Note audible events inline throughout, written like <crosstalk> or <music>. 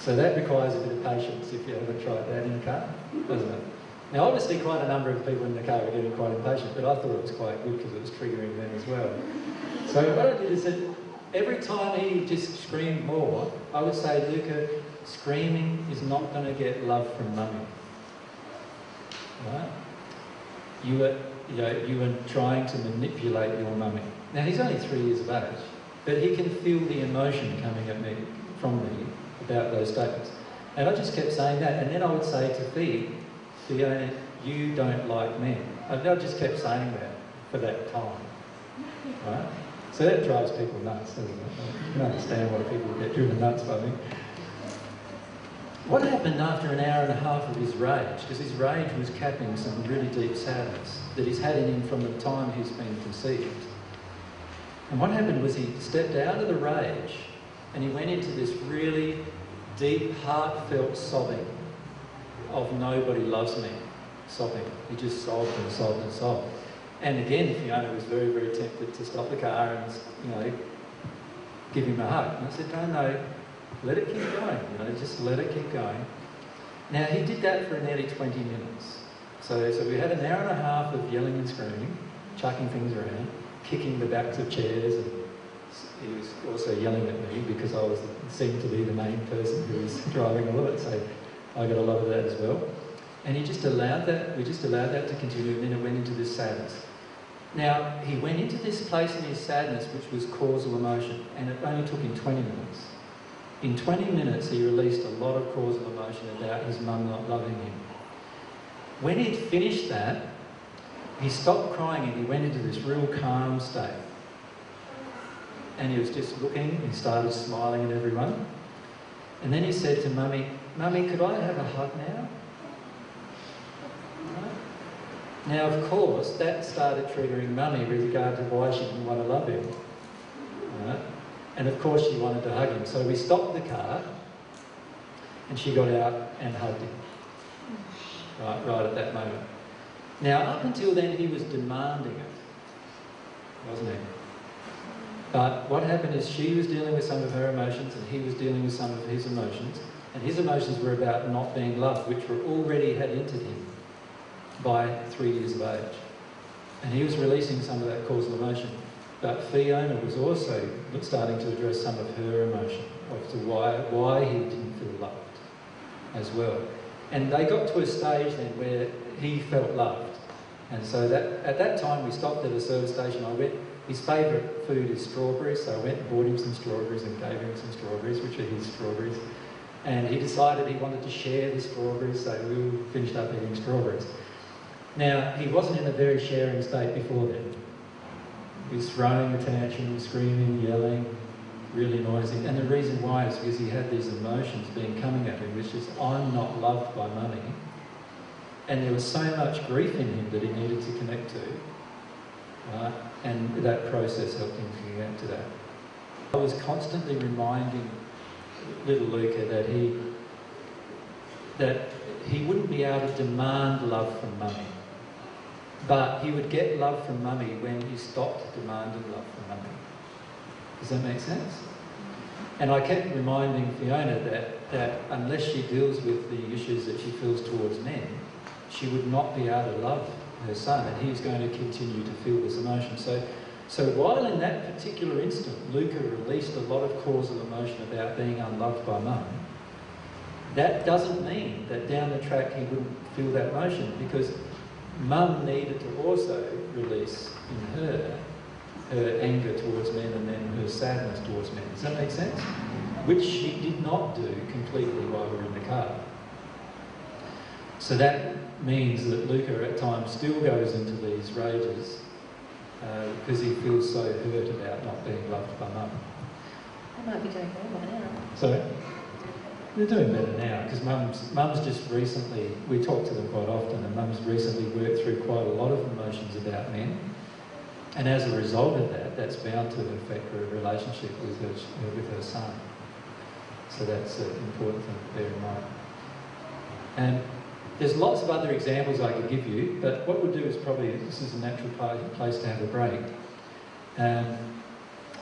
So that requires a bit of patience if you haven't tried that in a car, doesn't it? Now, obviously, quite a number of people in the car were getting quite impatient, but I thought it was quite good because it was triggering them as well. So what I did is that every time he just screamed more, I would say, Luca, screaming is not going to get love from mummy. Right? You are, you know, you are trying to manipulate your mummy. Now, he's only three years of age, but he can feel the emotion coming at me, from me, about those statements. And I just kept saying that, and then I would say to Fee, Fiona, you don't like men. And I just kept saying that for that time. Right? So that drives people nuts, doesn't it? You can understand why people get driven nuts by me. What happened after an hour and a half of his rage? Because his rage was capping some really deep sadness that he's had in him from the time he's been conceived. And what happened was he stepped out of the rage and he went into this really deep, heartfelt sobbing of nobody loves me, sobbing. He just sobbed and sobbed and sobbed. And again, Fiona was very, very tempted to stop the car and, you know, give him a hug. And I said, no, no, let it keep going, you know, just let it keep going. Now, he did that for nearly 20 minutes. So, so we had an hour and a half of yelling and screaming, chucking things around, kicking the backs of chairs, and he was also yelling at me because I was seemed to be the main person who was driving all of it. So I got a lot of that as well. And he just allowed that, we just allowed that to continue, and then it went into this sadness. Now, he went into this place in his sadness, which was causal emotion, and it only took him 20 minutes. In 20 minutes, he released a lot of causal emotion about his mum not loving him. When he'd finished that, he stopped crying and he went into this real calm state. And he was just looking, he started smiling at everyone. And then he said to Mummy, Mummy, could I have a hug now? Now, of course, that started triggering Mummy with regard to why she didn't want to love him. Right? And of course, she wanted to hug him. So we stopped the car and she got out and hugged him. Right, right at that moment. Now, up until then, he was demanding it, wasn't he? But what happened is she was dealing with some of her emotions and he was dealing with some of his emotions. And his emotions were about not being loved, which were already had entered him by three years of age. And he was releasing some of that causal emotion. But Fiona was also starting to address some of her emotion as to why, why he didn't feel loved as well. And they got to a stage then where he felt loved. And so that, at that time we stopped at a service station. I went, his favourite food is strawberries, so I went and bought him some strawberries and gave him some strawberries, which are his strawberries. And he decided he wanted to share the strawberries, so we finished up eating strawberries. Now, he wasn't in a very sharing state before then. He was throwing a tantrum, screaming, yelling, really noisy. And the reason why is because he had these emotions being coming at him, which is, I'm not loved by mummy. And there was so much grief in him that he needed to connect to. Right? And that process helped him to connect to that. I was constantly reminding little Luca that he that he wouldn't be able to demand love from mummy. But he would get love from mummy when he stopped demanding love from mummy. Does that make sense? And I kept reminding Fiona that, that unless she deals with the issues that she feels towards men, she would not be able to love her son, and he was going to continue to feel this emotion. So, so while in that particular instant, Luca released a lot of causal emotion about being unloved by mum, that doesn't mean that down the track he wouldn't feel that emotion because mum needed to also release in her her anger towards men and then her sadness towards men. Does that make sense? Which she did not do completely while we were in the car. So that means that Luca at times still goes into these rages uh, because he feels so hurt about not being loved by mum. They might be doing well by now. So they're doing better now because mum's, mum's just recently, we talk to them quite often, and mum's recently worked through quite a lot of emotions about men. And as a result of that, that's bound to affect her relationship with her, with her son. So that's an important thing to bear in mind. And there's lots of other examples I could give you, but what we'll do is probably, this is a natural place to have a break. Um,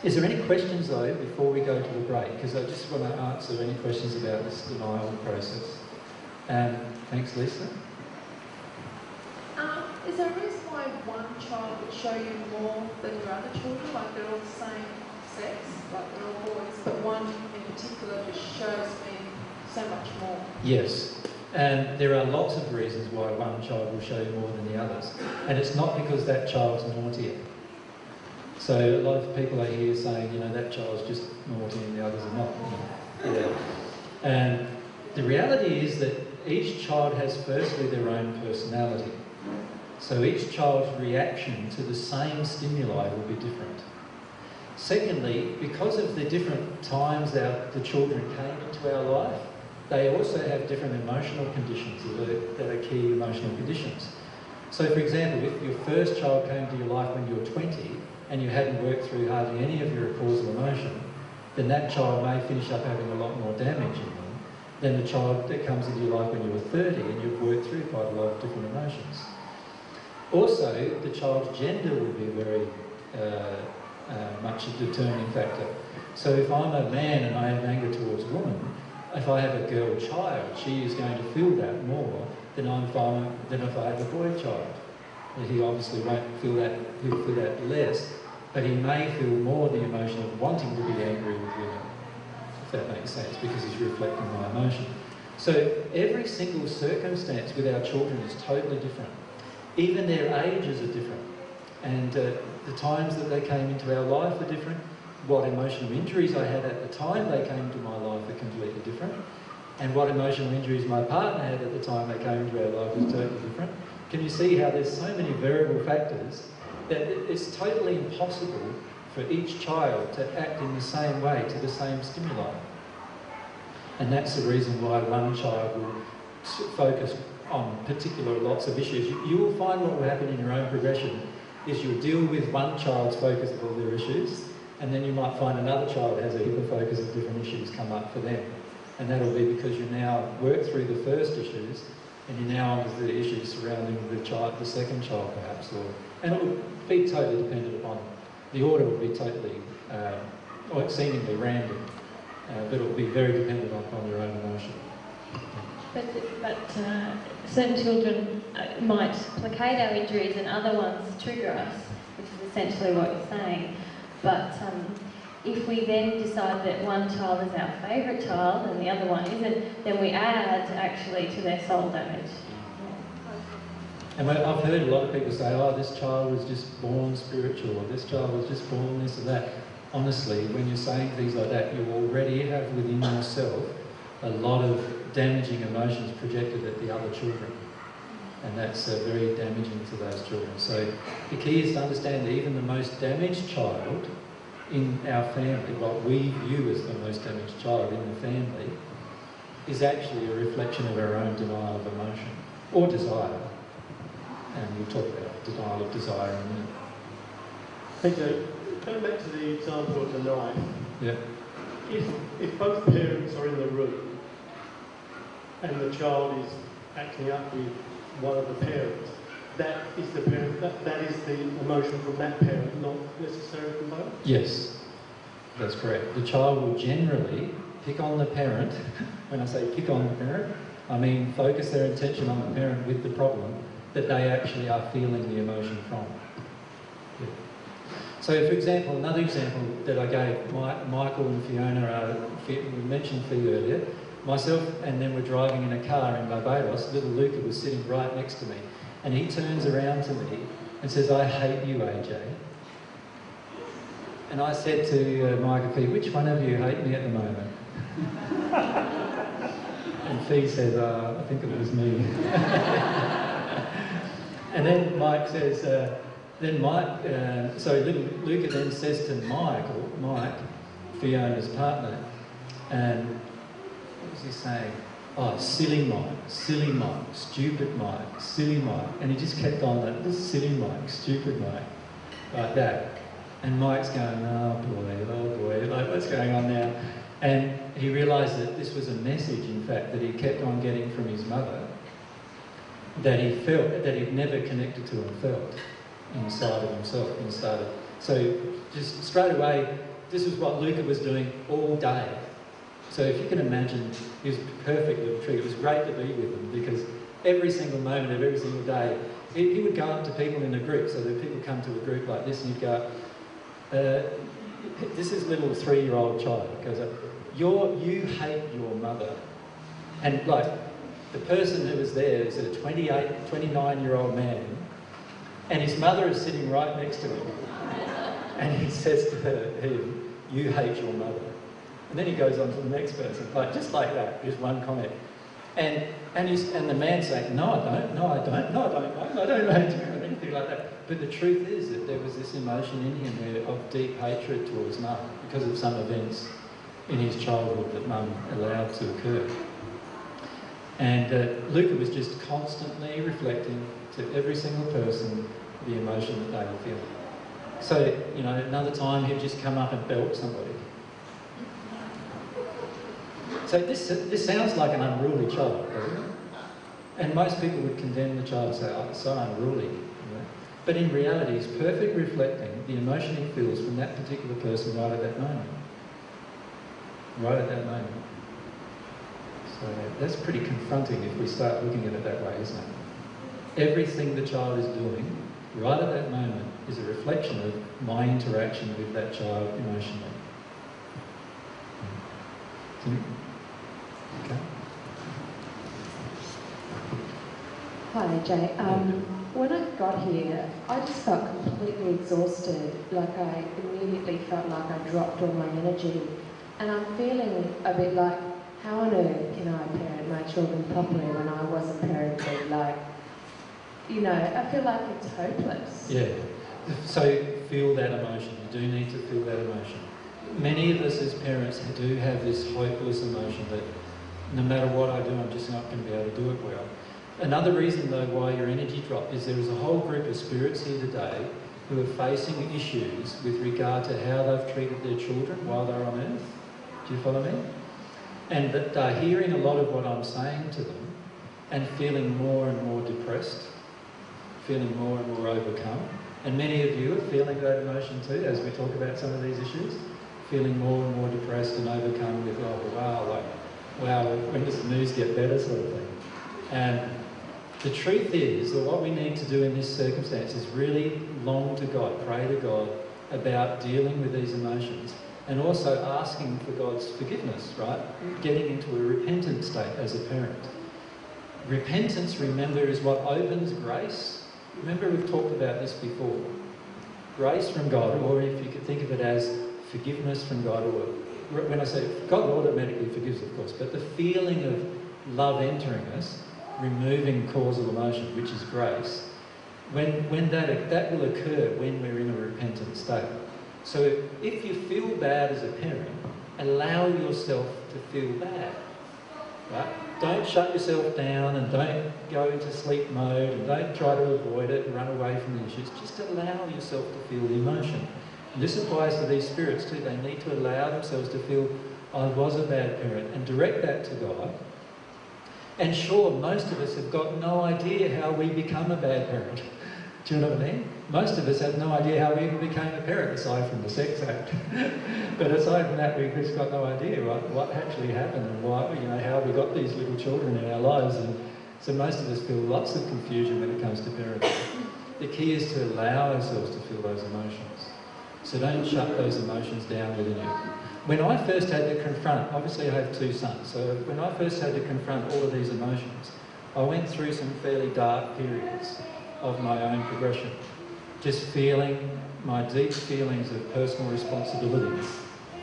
Is there any questions though before we go to the break? Because I just want to answer any questions about this denial process. Um, thanks, Lisa. Um, is there a reason why one child would show you more than your other children? Like they're all the same sex, like they're all boys, but one in particular just shows me so much more. Yes, and there are lots of reasons why one child will show you more than the others, and it's not because that child's naughtier. So a lot of people are here saying, you know, that child's just naughty and the others are not. Yeah. And the reality is that each child has firstly their own personality. So each child's reaction to the same stimuli will be different. Secondly, because of the different times that the children came into our life, they also have different emotional conditions that are, key emotional conditions. So, for example, if your first child came to your life when you were 20 and you hadn't worked through hardly any of your causal emotion, then that child may finish up having a lot more damage in them than the child that comes into your life when you were 30 and you've worked through quite a lot of different emotions. Also, the child's gender will be very uh, uh, much a determining factor. So if I'm a man and I have anger towards a woman, if I have a girl child, she is going to feel that more than, I'm, than if I have a boy child. He obviously won't feel that, he'll feel that less, but he may feel more the emotion of wanting to be angry with women, if that makes sense, because he's reflecting my emotion. So every single circumstance with our children is totally different. Even their ages are different. And uh, the times that they came into our life are different. What emotional injuries I had at the time they came into my life are completely different. And what emotional injuries my partner had at the time they came into our life is totally different. Can you see how there's so many variable factors that it's totally impossible for each child to act in the same way to the same stimuli? And that's the reason why one child will focus on particular lots of issues. You, you will find what will happen in your own progression is you'll deal with one child's focus of all their issues, and then you might find another child has a hyper focus of different issues come up for them. And that'll be because you now work through the first issues and you're now onto the issues surrounding the child, the second child perhaps, or and it will be totally dependent upon the order will be totally uh, or seemingly random, uh, but it will be very dependent upon your own emotion. But, but uh, certain children uh, might placate our injuries and other ones trigger us, which is essentially what you're saying. But um, if we then decide that one child is our favourite child and the other one isn't, then we add actually to their soul damage. And I've heard a lot of people say, oh, this child was just born spiritual, or this child was just born this or that. Honestly, when you're saying things like that, you already have within yourself a lot of damaging emotions projected at the other children. And that's uh, very damaging to those children. So the key is to understand that even the most damaged child in our family, what we view as the most damaged child in the family, is actually a reflection of our own denial of emotion or desire. And we'll talk about denial of desire in a minute. Okay, going back to the example of the knife. Yeah. If, if both parents are in the room and the child is acting up with one of the parents, that is the parent, that, that is the emotion from that parent, not necessarily from both? Yes, that's correct. The child will generally pick on the parent. <laughs> when I say pick on the parent, I mean focus their attention on the parent with the problem that they actually are feeling the emotion from. So, for example, another example that I gave, Michael and Fiona, are, we mentioned Fee earlier, myself and then we're driving in a car in Barbados, little Luca was sitting right next to me, and he turns around to me and says, I hate you, AJ. And I said to uh, Michael Fee, which one of you hate me at the moment? <laughs> and Fee says, uh, I think it was me. <laughs> and then Mike says, uh, then Mike, uh, so little Luca then says to Michael, Mike, Fiona's partner, and he saying? Oh, silly Mike, silly Mike, stupid Mike, silly Mike. And he just kept on that, this silly Mike, stupid Mike, like that. And Mike's going, oh boy, oh boy, like what's going on now? And he realised that this was a message, in fact, that he kept on getting from his mother that he felt, that he'd never connected to and felt inside of himself and started. So just straight away, this is what Luca was doing all day. So if you can imagine, he was a perfect little tree. It was great to be with him because every single moment of every single day, he, he would go up to people in a group. So that people come to a group like this and he'd go, uh, this is little three-year-old child goes up, You're, you hate your mother. And like, the person who was there is a 28, 29-year-old man and his mother is sitting right next to him. <laughs> And he says to her, him, You hate your mother. And then he goes on to the next person, like just like that, just one comment. And and he's and the man's saying, No, I don't, no, I don't, no, I don't, no, I don't or anything like that. But the truth is that there was this emotion in him of deep hatred towards mum because of some events in his childhood that mum allowed to occur. And uh, Luca was just constantly reflecting to every single person the emotion that they were feeling. So, you know, another time he'd just come up and belt somebody. So this, this sounds like an unruly child? And most people would condemn the child and say, oh, it's so unruly. But in reality, it's perfect reflecting the emotion he feels from that particular person right at that moment. Right at that moment. So that's pretty confronting if we start looking at it that way, isn't it? Everything the child is doing right at that moment is a reflection of my interaction with that child emotionally. Okay. Hi, Jay. Um, when I got here, I just felt completely exhausted. Like I immediately felt like I dropped all my energy. And I'm feeling a bit like, how on earth can I parent my children properly when I wasn't parented? Like, you know, I feel like it's hopeless. Yeah. So feel that emotion. You do need to feel that emotion. Many of us as parents do have this hopeless emotion that no matter what I do, I'm just not going to be able to do it well. Another reason, though, why your energy dropped is there is a whole group of spirits here today who are facing issues with regard to how they've treated their children while they're on earth. Do you follow me? And that they're hearing a lot of what I'm saying to them and feeling more and more depressed, feeling more and more overcome. And many of you are feeling that emotion too as we talk about some of these issues, feeling more and more depressed and overcome with, oh, wow, like, wow, when does the news get better sort of thing. And the truth is that what we need to do in this circumstance is really long to God, pray to God about dealing with these emotions and also asking for God's forgiveness, right? Getting into a repentant state as a parent. Repentance, remember, is what opens grace. Remember, we've talked about this before. Grace from God, or if you could think of it as forgiveness from God, or when I say God automatically forgives, of course, but the feeling of love entering us removing causal emotion, which is grace, when, when that, that will occur when we're in a repentant state. So if you feel bad as a parent, allow yourself to feel bad. Right? Don't shut yourself down and don't go into sleep mode and don't try to avoid it and run away from the issues. Just allow yourself to feel the emotion. And this applies to these spirits too. They need to allow themselves to feel, I was a bad parent, and direct that to God and sure, most of us have got no idea how we become a bad parent. Do you know what I mean? Most of us have no idea how we even became a parent, aside from the sex act. <laughs> but aside from that, we've just got no idea what actually happened and why, you know, how we got these little children in our lives. And so most of us feel lots of confusion when it comes to parenting. The key is to allow ourselves to feel those emotions. So don't shut those emotions down within you when I first had to confront, obviously I have two sons, so when I first had to confront all of these emotions, I went through some fairly dark periods of my own progression. Just feeling my deep feelings of personal responsibility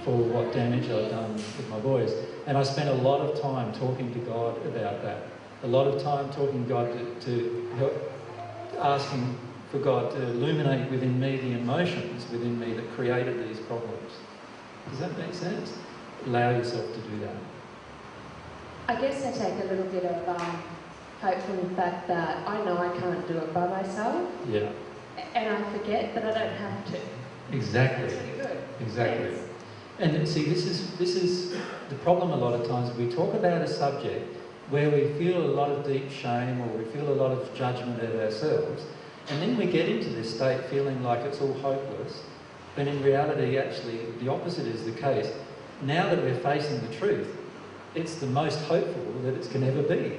for what damage I'd done with my boys. And I spent a lot of time talking to God about that. A lot of time talking to God to, to help, asking for God to illuminate within me the emotions within me that created these problems. Does that make sense? Allow yourself to do that. I guess I take a little bit of um, hope from the fact that I know I can't do it by myself. Yeah. And I forget that I don't have to. Exactly. That's pretty good. Exactly. Yes. And see, this is this is the problem. A lot of times we talk about a subject where we feel a lot of deep shame or we feel a lot of judgment of ourselves, and then we get into this state feeling like it's all hopeless, But in reality, actually, the opposite is the case. Now that we're facing the truth, it's the most hopeful that it can ever be.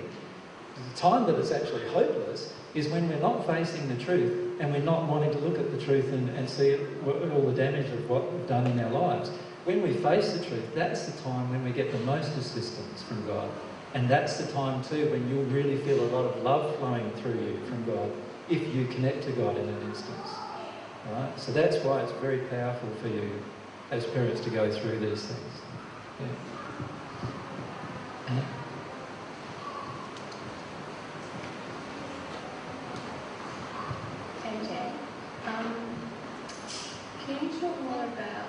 The time that it's actually hopeless is when we're not facing the truth and we're not wanting to look at the truth and, and see all the damage of what we've done in our lives. When we face the truth, that's the time when we get the most assistance from God. And that's the time too when you'll really feel a lot of love flowing through you from God if you connect to God in an instance. Right? So that's why it's very powerful for you as parents to go through these things. Yeah. Okay. Um, can you talk more about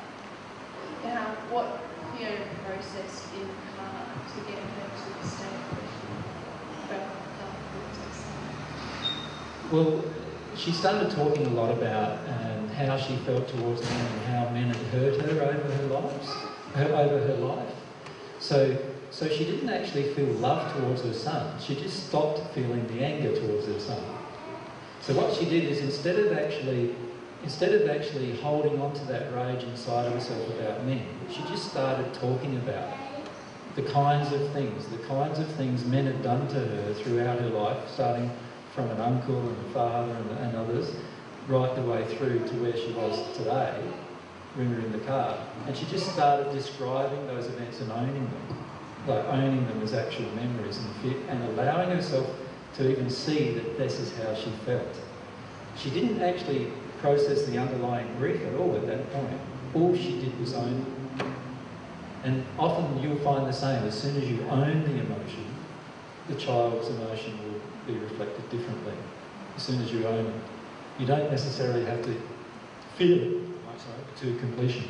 how what Fiona processed in the car to get her to establish about the Well, she started talking a lot about um, how she felt towards men and how men had hurt her over her lives, over her life. So, so she didn't actually feel love towards her son. She just stopped feeling the anger towards her son. So what she did is instead of actually, instead of actually holding on to that rage inside of herself about men, she just started talking about the kinds of things, the kinds of things men had done to her throughout her life, starting from an uncle and a father and, and others, right the way through to where she was today, when we were in the car. And she just started describing those events and owning them, like owning them as actual memories and, fit, and allowing herself to even see that this is how she felt. She didn't actually process the underlying grief at all at that point. All she did was own it. And often you'll find the same. As soon as you own the emotion, the child's emotion will be reflected differently. As soon as you own it, you don't necessarily have to feel it to completion.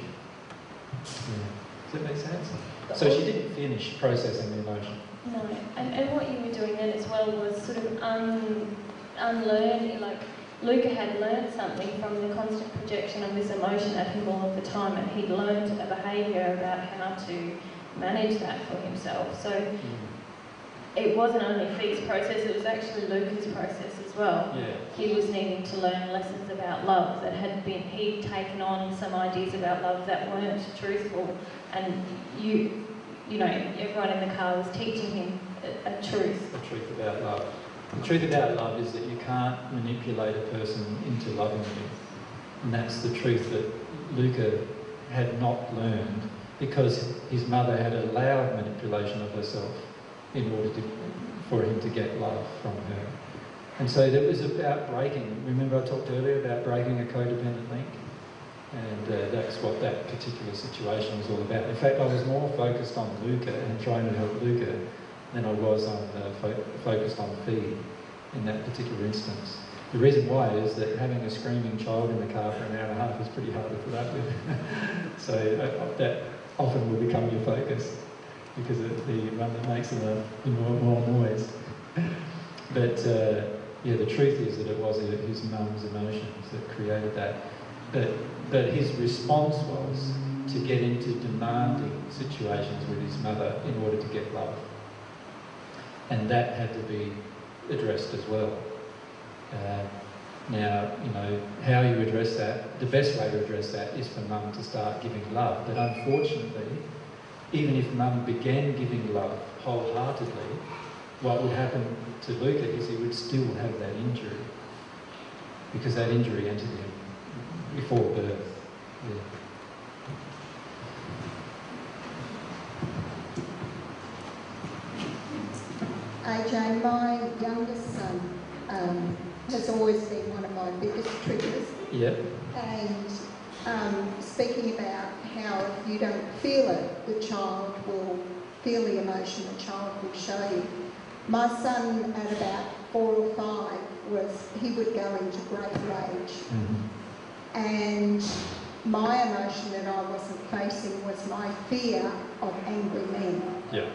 Yeah. Does that make sense? So she didn't finish processing the emotion. No, and, and what you were doing then as well was sort of un, unlearn, like Luca had learned something from the constant projection of this emotion at him all of the time, and he'd learned a behaviour about how to manage that for himself. So Mm. It wasn't only Fee's process, it was actually Luca's process as well. Yeah. He was needing to learn lessons about love that had been, he'd taken on some ideas about love that weren't truthful, and you, you know, everyone in the car was teaching him a, a truth. The truth about love. The truth about love is that you can't manipulate a person into loving you. And that's the truth that Luca had not learned because his mother had allowed manipulation of herself in order to, for him to get love from her. And so it was about breaking. Remember I talked earlier about breaking a codependent link? And uh, that's what that particular situation was all about. In fact, I was more focused on Luca and trying to help Luca than I was on uh, fo- focused on Fee in that particular instance. The reason why is that having a screaming child in the car for an hour and a half is pretty hard to put up with. <laughs> so uh, that often will become your focus because it's the one that makes the, the more, noise. but uh, yeah, the truth is that it was his mum's emotions that created that. But, but his response was to get into demanding situations with his mother in order to get love. And that had to be addressed as well. Uh, now, you know, how you address that, the best way to address that is for mum to start giving love. But unfortunately, even if mum began giving love wholeheartedly, what would happen to Luca is he would still have that injury. Because that injury entered him before birth. Yeah. AJ, my youngest son um, has always been one of my biggest triggers. Yep. And um, speaking about how if you don't feel it, the child will feel the emotion, the child will show you. My son, at about four or five, was he would go into great rage. Mm-hmm. And my emotion that I wasn't facing was my fear of angry men. Yep.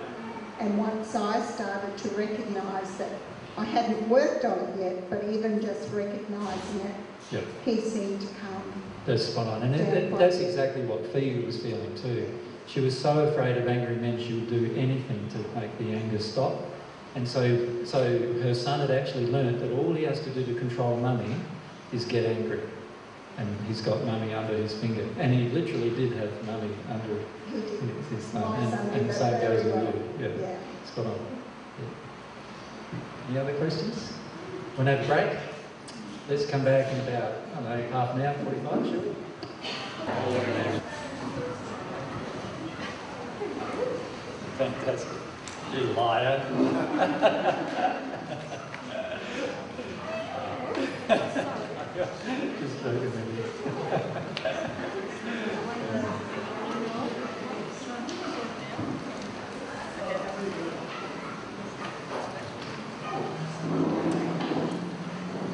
And once I started to recognise that I hadn't worked on it yet, but even just recognising it, Yep. he seemed to come. That's spot on. And quite. that's exactly what Fee was feeling too. She was so afraid of angry men, she would do anything to make the anger stop. And so, so her son had actually learnt that all he has to do to control mummy is get angry. and he's got mummy under his finger. And he literally did have mummy under his, his thumb. And, and the same goes with you. Yeah, Yeah. spot on. Yeah. Any other questions? Want to have a break? Let's come back in about, I don't know, half an hour, 45, shall we? Fantastic. You liar. <laughs> Just joking with you.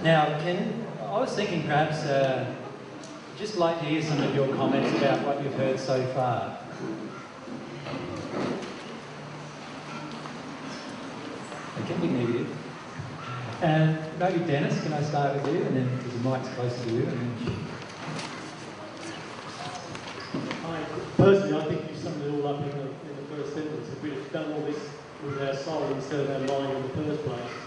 Now, Ken, I was thinking perhaps uh, just like to hear some of your comments about what you've heard so far. It can be negative. And maybe Dennis, can I start with you? And then, because the mic's closer to you. And then... I, personally, I think you summed it all up in the, in the first sentence. If we'd have done all this with our soul instead of our mind in the first place,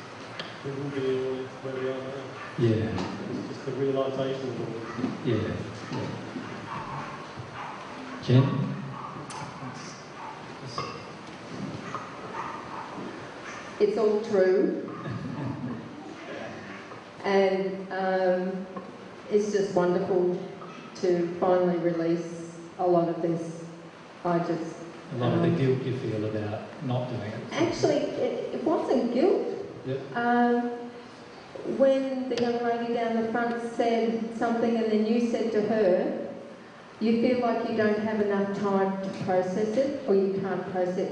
we wouldn't be where we are now. Yeah, It's just the realisation of all this. yeah, yeah. Jen? It's all true. And um, it's just wonderful to finally release a lot of this. I just. A lot of the um, guilt you feel about not doing it. Actually, it, it wasn't guilt. Um, when the young lady down the front said something and then you said to her, you feel like you don't have enough time to process it or you can't process,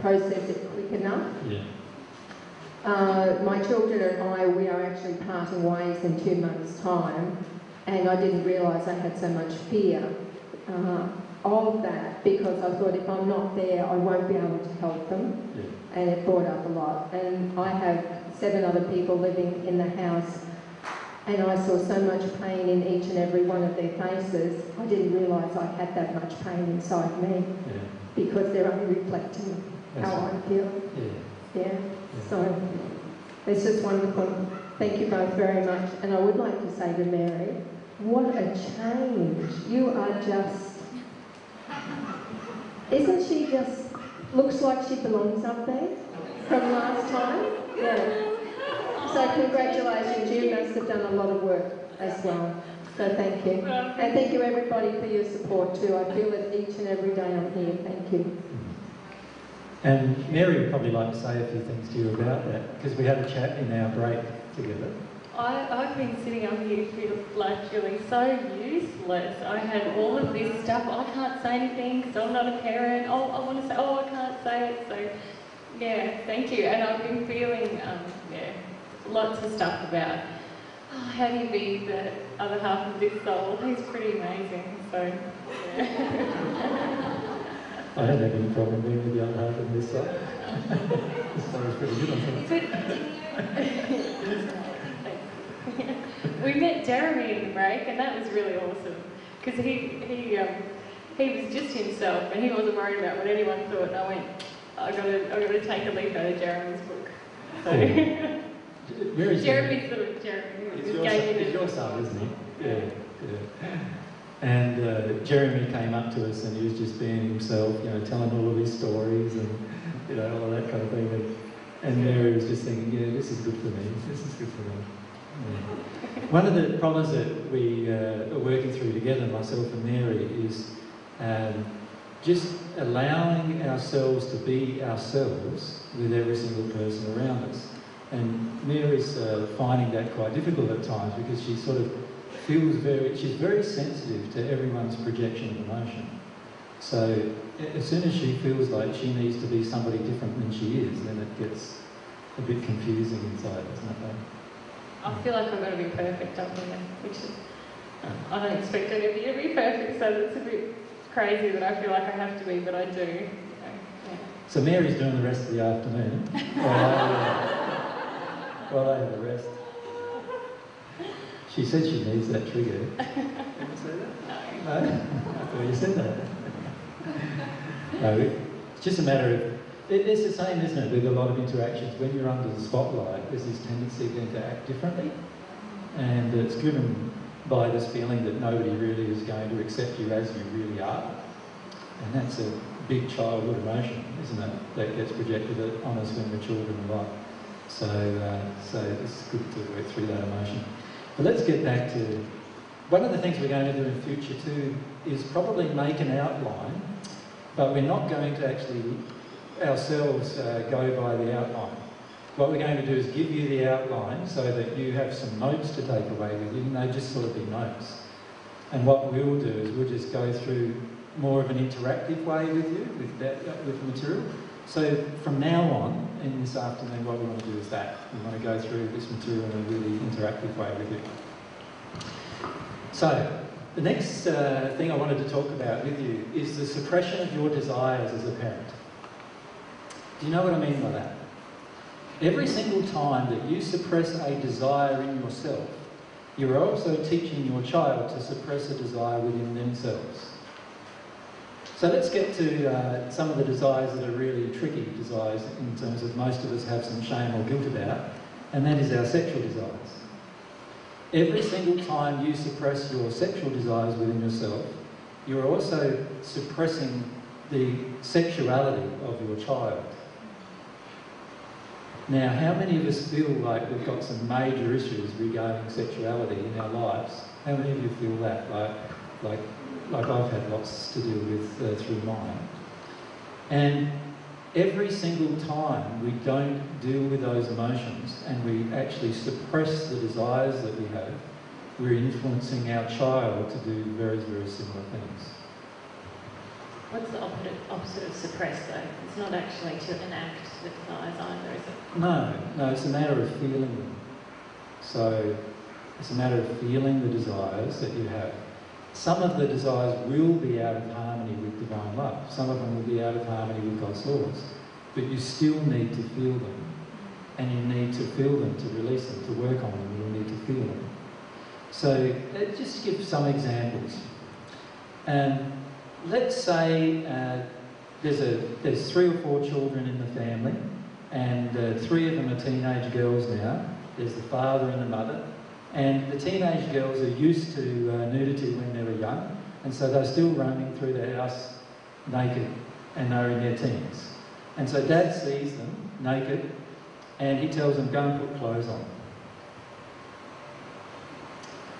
process it quick enough. Yeah. Uh, my children and I, we are actually parting ways in two months' time, and I didn't realise I had so much fear uh, of that because I thought if I'm not there, I won't be able to help them, Yeah. And it brought up a lot. And I have seven other people living in the house, and I saw so much pain in each and every one of their faces. I didn't realise I had that much pain inside me Yeah. because they're only reflecting That's how I feel. Yeah. Yeah. yeah. So it's just wonderful. Thank you both very much. And I would like to say to Mary, what a change. You are just. Isn't she just. Looks like she belongs up there from last time? Yeah. So congratulations. You must have done a lot of work as well. So thank you. And thank you everybody for your support too. I feel it each and every day I'm here. Thank you. And Mary would probably like to say a few things to you about that, because we had a chat in our break together. I, I've been sitting up here feel like feeling so useless. I had all of this stuff. I can't say anything because I'm not a parent. Oh, I want to say, oh, I can't say it. So, yeah, thank you. And I've been feeling, um, yeah, lots of stuff about oh, how do you be the other half of this soul. He's pretty amazing. So, yeah. <laughs> I don't have any problem being with the other half of this soul. <laughs> this side is pretty good, I <laughs> <laughs> We met Jeremy in the break, and that was really awesome because he he um, he was just himself, and he wasn't worried about what anyone thought. And I went, I got to I got to take a leaf out of Jeremy's book. So Mary's Jeremy's sort of Jeremy It's just your, gave son, it's your son, isn't he? Yeah, yeah. And uh, Jeremy came up to us and he was just being himself, you know, telling all of his stories and, you know, all that kind of thing. And, and Mary was just thinking, yeah, this is good for me. This is good for me. One of the problems that we uh, are working through together, myself and Mary, is um, just allowing ourselves to be ourselves with every single person around us. And Mary's uh, finding that quite difficult at times because she sort of feels very, she's very sensitive to everyone's projection of emotion. So as soon as she feels like she needs to be somebody different than she is, then it gets a bit confusing inside, doesn't it? I feel like I've got to be perfect up there, which is I don't expect any of you to be perfect, so it's a bit crazy that I feel like I have to be, but I do. So, yeah. So Mary's doing the rest of the afternoon well, I, uh, while I have a rest. She said she needs that trigger. Did you say that? No? I thought <laughs> you said that. No, it's just a matter of, it, it's the same, isn't it, with a lot of interactions. When you're under the spotlight, there's this tendency then to act differently. And it's and by this feeling that nobody really is going to accept you as you really are. And that's a big childhood emotion, isn't it? That gets projected on us when we're children a lot. So, uh, so it's good to work through that emotion. But let's get back to one of the things we're going to do in future too is probably make an outline, but we're not going to actually ourselves uh, go by the outline. What we're going to do is give you the outline so that you have some notes to take away with you, and they just sort of be notes. And what we'll do is we'll just go through more of an interactive way with you, with, that, with material. So from now on, in this afternoon, what we want to do is that. We want to go through this material in a really interactive way with you. So, the next uh, thing I wanted to talk about with you is the suppression of your desires as a parent. Do you know what I mean by that? Every single time that you suppress a desire in yourself, you are also teaching your child to suppress a desire within themselves. So let's get to uh, some of the desires that are really tricky desires in terms of most of us have some shame or guilt about, and that is our sexual desires. Every single time you suppress your sexual desires within yourself, you're also suppressing the sexuality of your child. Now, how many of us feel like we've got some major issues regarding sexuality in our lives? How many of you feel that? Like, like, like I've had lots to deal with uh, through mine. And every single time we don't deal with those emotions and we actually suppress the desires that we have, we're influencing our child to do very, very similar things. What's the opposite, of suppress though? It's not actually to enact the desires either, is it? No, no, it's a matter of feeling them. So it's a matter of feeling the desires that you have. Some of the desires will be out of harmony with divine love. Some of them will be out of harmony with God's laws. But you still need to feel them. And you need to feel them, to release them, to work on them. You need to feel them. So just give some examples. Um, let's say uh, there's, a, there's three or four children in the family, and uh, three of them are teenage girls now. There's the father and the mother, and the teenage girls are used to uh, nudity when they were young, and so they're still roaming through the house naked, and they're in their teens. And so dad sees them naked, and he tells them, go and put clothes on.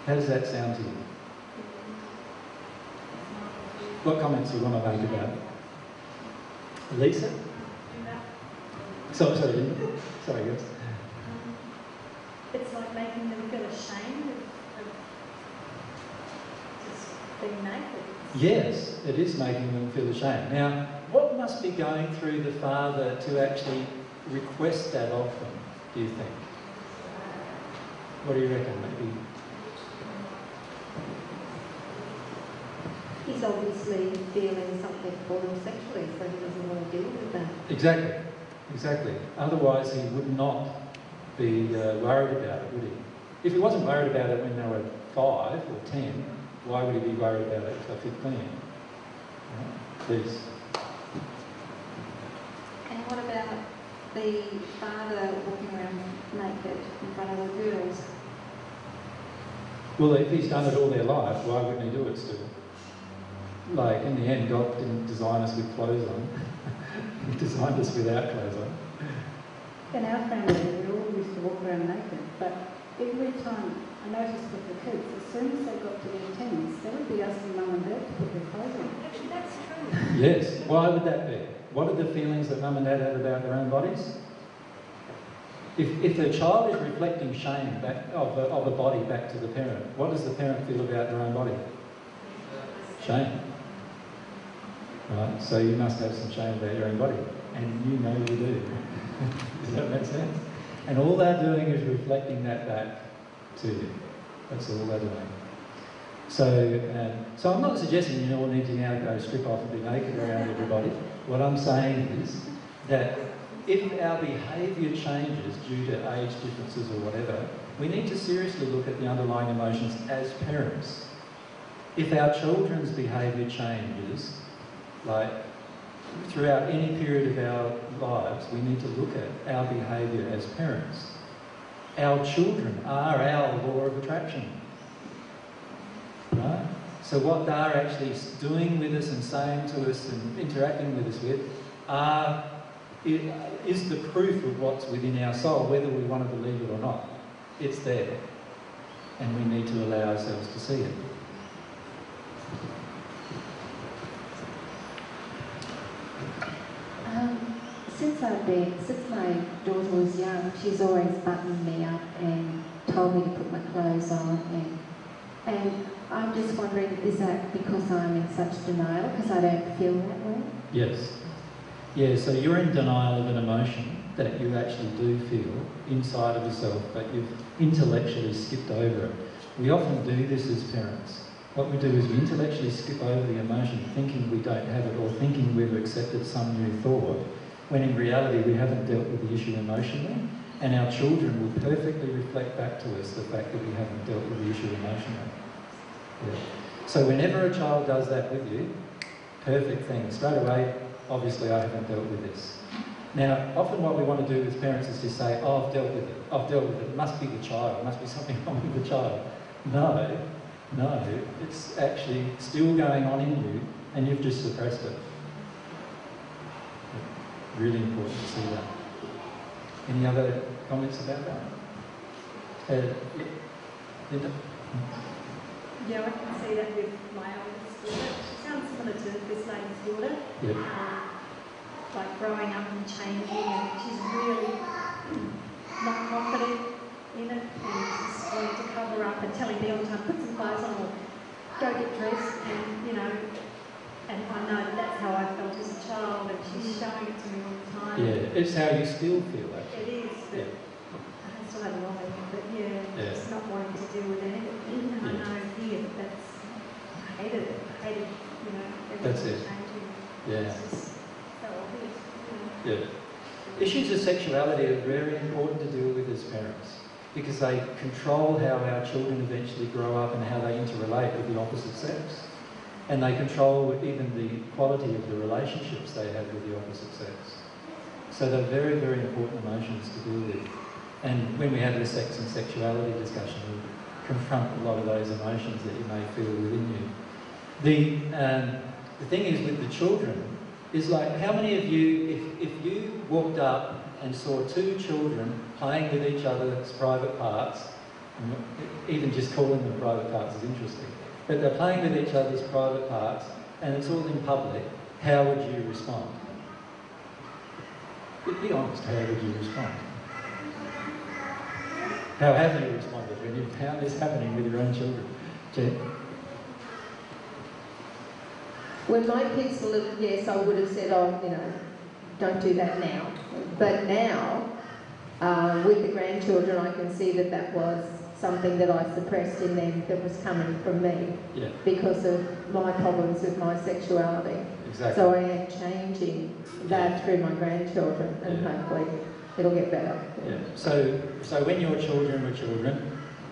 How does that sound to you? What comments do you want to make about it? Lisa? Sorry, sorry. Sorry, yes. Um, it's like making them feel ashamed of, of just being naked. Yes, it is making them feel ashamed. Now, what must be going through the father to actually request that of them, do you think? What do you reckon? Maybe He's obviously feeling something for them sexually, so he doesn't want to deal with that. Exactly, exactly. Otherwise, he would not be uh, worried about it, would he? If he wasn't worried about it when they were five or ten, why would he be worried about it at 15? Right? Please. And what about the father walking around naked in front of the girls? Well, if he's done it all their life, why wouldn't he do it still? Like, in the end, God didn't design us with clothes on. <laughs> he designed us without clothes on. In our family, we all used to walk around naked, but every time I noticed with the kids, as soon as they got to their teens, they would be asking mum and dad to put their clothes on. Actually, that's true. Yes. Why would that be? What are the feelings that mum and dad have about their own bodies? If, if the child is reflecting shame back of a, of a body back to the parent, what does the parent feel about their own body? Shame. Right? So you must have some shame about your own body. And you know you do. <laughs> does that make sense? And all they're doing is reflecting that back to you. That's all they're doing. So, uh, so I'm not suggesting you all need to now go strip off and be naked around everybody. What I'm saying is that if our behaviour changes due to age differences or whatever, we need to seriously look at the underlying emotions as parents. If our children's behaviour changes, like throughout any period of our lives, we need to look at our behaviour as parents. Our children are our law of attraction. So what they're actually doing with us and saying to us and interacting with us with are, is the proof of what's within our soul, whether we want to believe it or not. It's there. And we need to allow ourselves to see it. Um, since I've been, since my daughter was young, she's always buttoned me up and told me to put my clothes on and and I'm just wondering, is that because I'm in such denial because I don't feel that way? Yes. Yeah, so you're in denial of an emotion that you actually do feel inside of yourself, but you've intellectually skipped over it. We often do this as parents. What we do is we intellectually skip over the emotion, thinking we don't have it or thinking we've accepted some new thought, when in reality we haven't dealt with the issue emotionally. And our children will perfectly reflect back to us the fact that we haven't dealt with the issue emotionally. Yeah. So whenever a child does that with you, perfect thing. Straight away, obviously I haven't dealt with this. Now, often what we want to do as parents is just say, oh, I've dealt with it. I've dealt with it. It must be the child. It must be something <laughs> wrong with the child. No, no. It's actually still going on in you and you've just suppressed it. Really important to see that. Any other comments about that? Uh, Linda? Yeah, I can see that with my eldest daughter. She sounds similar to this lady's daughter. Yep. Um, like growing up and changing, and she's really not confident in it, and she's wanting to cover up and telling me all the time, put some clothes on or go get dressed, and you know, and I know that's how I felt as a child, and she's mm. showing it to me all the time. Yeah, it's how you still feel actually. It is, but Yeah. I still have a lot of it, but yeah, Yeah. just not wanting to deal with it. And I Yeah. know here that that's, I hated it, I hated, you know, That's everything it. changing. Yeah. It's just so obvious, you know. Yeah. Issues of sexuality are very important to deal with as parents because they control how our children eventually grow up and how they interrelate with the opposite sex. And they control even the quality of the relationships they have with the opposite sex. So they're very, very important emotions to deal with. And when we have the sex and sexuality discussion, we confront a lot of those emotions that you may feel within you. The, um, the thing is with the children, is like how many of you, if, if you walked up and saw two children playing with each other's private parts, even just calling them private parts is interesting, but they're playing with each other's private parts and it's all in public, how would you respond? Be honest, how would you respond? How have you responded when you found this happening with your own children? Jen? When my kids were little, yes, I would have said, oh, you know, don't do that now. But now, uh, with the grandchildren, I can see that that was something that I suppressed in them that was coming from me Yeah, because of my problems with my sexuality. exactly. So I am changing that through my grandchildren and Yeah. hopefully it'll get better. Yeah. So, so when your children were children,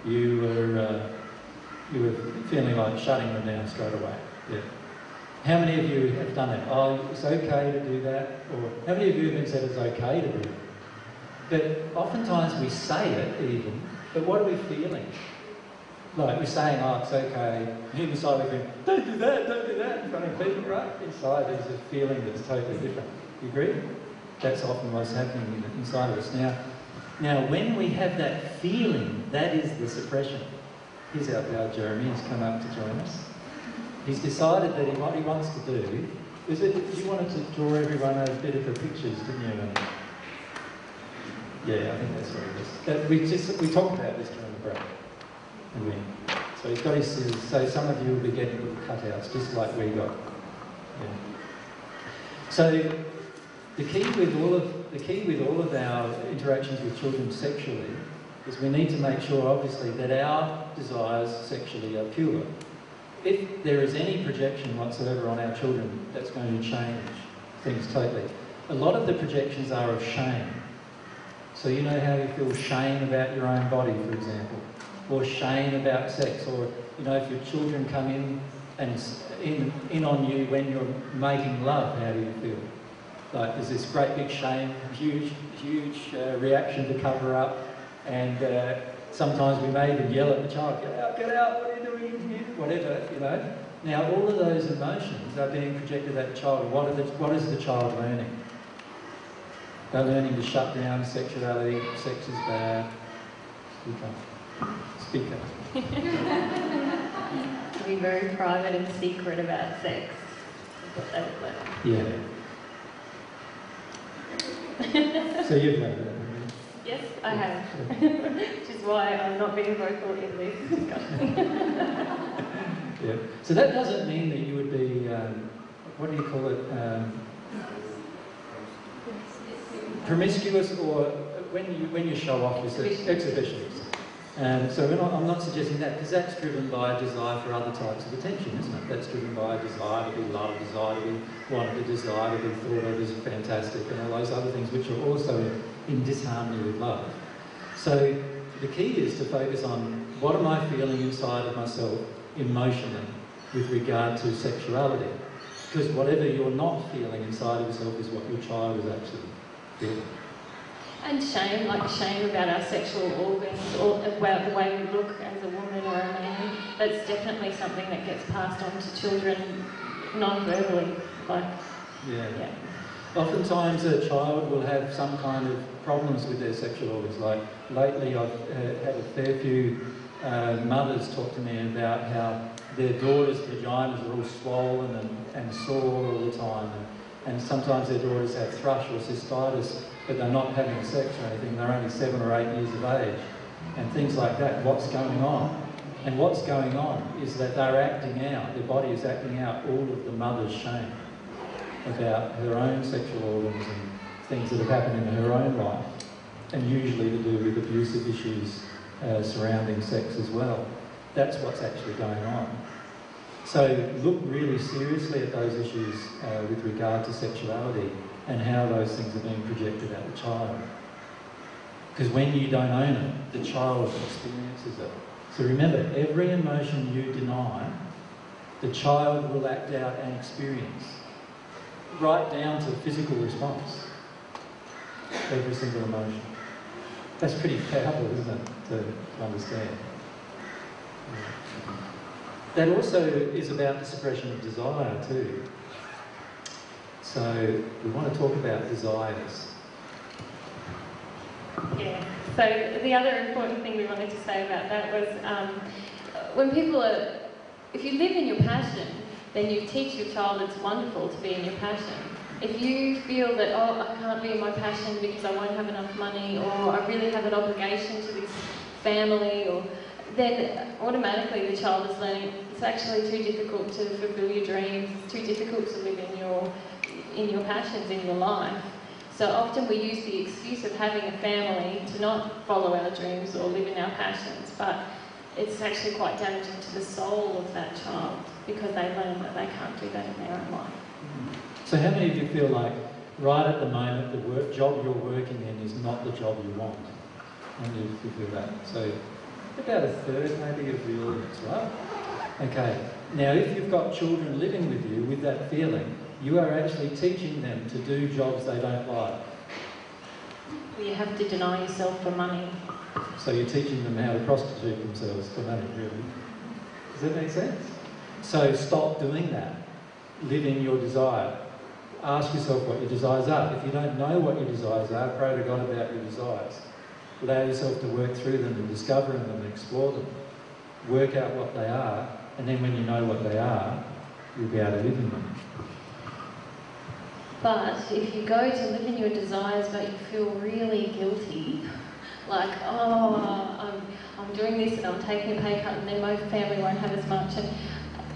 you were uh, you were feeling like shutting them down straight away. Yeah. How many of you have done that? Oh, it's okay to do that, or how many of you even said it's okay to do it? But oftentimes we say it even, but what are we feeling? Like we're saying, oh, it's okay. Inside we think, don't do that, don't do that in front of people, right? Inside there's a feeling that's totally different. You agree? That's often what's happening inside of us. Now, now, when we have that feeling, that is the suppression. Here's our pal Jeremy, he's come up to join us. He's decided that he, what he wants to do is that you wanted to draw everyone a bit of pictures, didn't you? Yeah, I think that's what it is. That we just we talked about this during the break. And we, so he's got his scissors. So some of you will be getting little cutouts, just like we got. Yeah. So the key with all of the key with all of our interactions with children sexually is we need to make sure, obviously, that our desires sexually are pure. If there is any projection whatsoever on our children, that's going to change things totally. A lot of the projections are of shame. So you know how you feel shame about your own body, for example, or shame about sex, or you know if your children come in and in, in on you when you're making love, how do you feel? Like there's this great big shame, huge, huge uh, reaction to cover up, and uh, Sometimes we may even yell at the child, get out, get out, what are you doing in here? Whatever, you know. Now, all of those emotions are being projected at the child. What, the, what is the child learning? They're learning to shut down sexuality, sex is bad. Speak up. Speak up. To <laughs> be very private and secret about sex. is what they would learn. Yeah. so you've learned that, you? Yes, I have. <laughs> Which is why I'm not being vocal in this discussion. <laughs> Yeah. So that doesn't mean that you would be, um, what do you call it, um, promiscuous or when you when you show off your sex, exhibitionist. Um, so we're not, I'm not suggesting that because that's driven by a desire for other types of attention, isn't it? That's driven by a desire to be loved, desire to be wanted, a desire to be thought of as fantastic, and all those other things which are also in disharmony with love. So the key is to focus on what am I feeling inside of myself emotionally with regard to sexuality. Because whatever you're not feeling inside of yourself is what your child is actually feeling. And shame, like shame about our sexual organs or about the way we look as a woman or a man, that's definitely something that gets passed on to children non-verbally. Like, Yeah. yeah. Oftentimes a child will have some kind of problems with their sexual organs. Like lately I've uh, had a fair few uh, mothers talk to me about how their daughters' vaginas are all swollen and, and sore all the time. And, and sometimes their daughters have thrush or cystitis, but they're not having sex or anything. They're only seven or eight years of age. And things like that. What's going on? And what's going on is that they're acting out, their body is acting out all of the mother's shame about her own sexual organs and things that have happened in her own life, and usually to do with abusive issues uh, surrounding sex as well. That's what's actually going on. So look really seriously at those issues uh, with regard to sexuality and how those things are being projected at the child. Because when you don't own it, the child experiences it. So remember, every emotion you deny, the child will act out and experience right down to physical response. Every single emotion. That's pretty powerful, isn't it, to, to understand? That also is about the suppression of desire, too. So we want to talk about desires. Yeah. So the other important thing we wanted to say about that was um, when people are, if you live in your passion, then you teach your child it's wonderful to be in your passion. If you feel that, oh, I can't be in my passion because I won't have enough money, or I really have an obligation to this family, or then automatically the child is learning it's actually too difficult to fulfill your dreams, it's too difficult to live in your in your passions in your life. So often we use the excuse of having a family to not follow our dreams or live in our passions, but it's actually quite damaging to the soul of that child because they learn that they can't do that in their own life. Mm-hmm. So how many of you feel like right at the moment the work, job you're working in is not the job you want? How many of you feel that? So about a third maybe of the audience, right? Okay. Now if you've got children living with you with that feeling, you are actually teaching them to do jobs they don't like. You have to deny yourself for money. So you're teaching them how to prostitute themselves for money, really. Does that make sense? So stop doing that. Live in your desire. Ask yourself what your desires are. If you don't know what your desires are, pray to God about your desires. Allow yourself to work through them and discover them and explore them. Work out what they are, and then when you know what they are, you'll be able to live in them. But if you go to live in your desires but you feel really guilty, like, oh, I'm, I'm doing this and I'm taking a pay cut and then my family won't have as much, and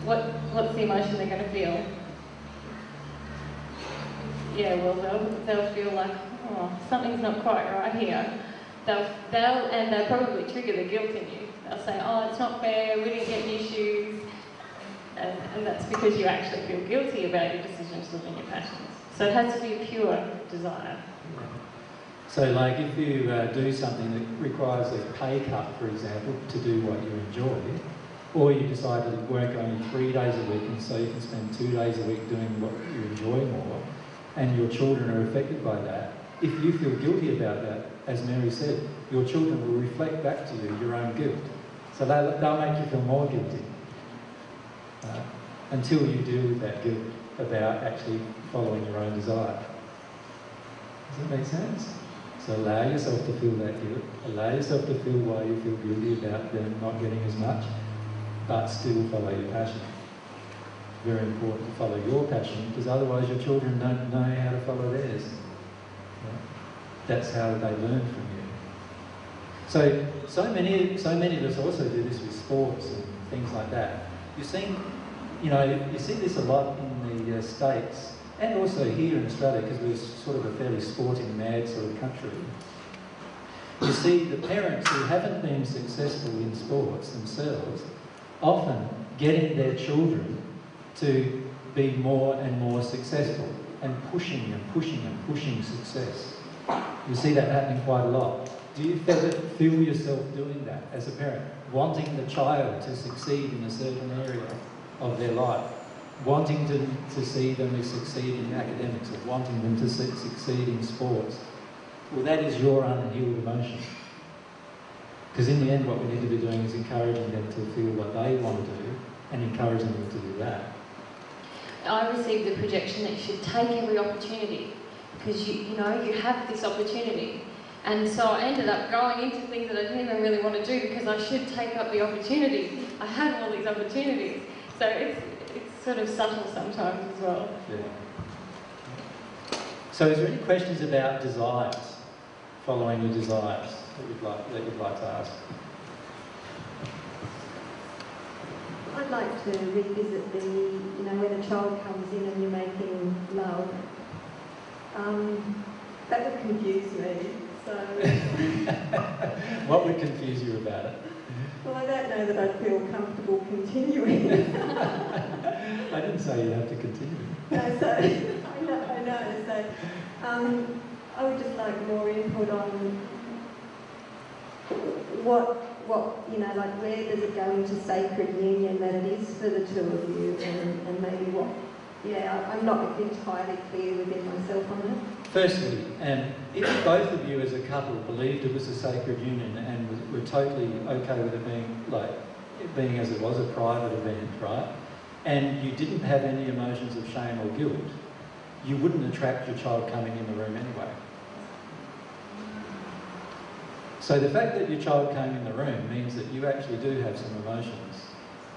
what, what's the emotion they're going to feel? Yeah, well, they'll, they'll feel like, oh, something's not quite right here. They'll, they'll, and they'll probably trigger the guilt in you. They'll say, oh, it's not fair, we didn't get new shoes. And, and that's because you actually feel guilty about your decision to live in your passions. So it has to be a pure desire. So, like, if you uh, do something that requires a pay cut, for example, to do what you enjoy, or you decide to work only three days a week and so you can spend two days a week doing what you enjoy more, and your children are affected by that, if you feel guilty about that, as Mary said, your children will reflect back to you your own guilt. So they'll, they'll make you feel more guilty uh, until you deal with that guilt about actually following your own desire. Does that make sense? So allow yourself to feel that guilt. Allow yourself to feel why you feel guilty about them not getting as much, but still follow your passion. Very important to follow your passion because otherwise your children don't know how to follow theirs. That's how they learn from you. So, so many, so many of us also do this with sports and things like that. You see, you know, you see this a lot in the uh, states and also here in Australia because we're sort of a fairly sporting mad sort of country. You see, the parents who haven't been successful in sports themselves often getting their children to be more and more successful and pushing and pushing and pushing success. You see that happening quite a lot. Do you feel, feel yourself doing that as a parent? Wanting the child to succeed in a certain area of their life? Wanting to, to see them succeed in academics or wanting them to succeed in sports? Well, that is your unhealed emotion. Because in the end, what we need to be doing is encouraging them to feel what they want to do and encouraging them to do that. I received the projection that you should take every opportunity because you, you know, you have this opportunity. And so I ended up going into things that I didn't even really want to do because I should take up the opportunity. I have all these opportunities. So it's, it's sort of subtle sometimes as well. Yeah. So, is there any questions about desires, following your desires that you'd like that you'd like to ask? I'd like to revisit the, you know, when a child comes in and you're making love. Um, that would confuse me. So, <laughs> what would confuse you about it? well, I don't know that I'd feel comfortable continuing. <laughs> I didn't say you have to continue. no, so <laughs> I know, I know. So, um, I would just like more input on what, what you know, like where does it go into sacred union that it is for the two of you, and, and maybe what. Yeah, I'm not entirely clear within myself on that. Firstly, um, if both of you as a couple believed it was a sacred union and was, were totally okay with it being like it being as it was a private event, right? And you didn't have any emotions of shame or guilt, you wouldn't attract your child coming in the room anyway. So the fact that your child came in the room means that you actually do have some emotions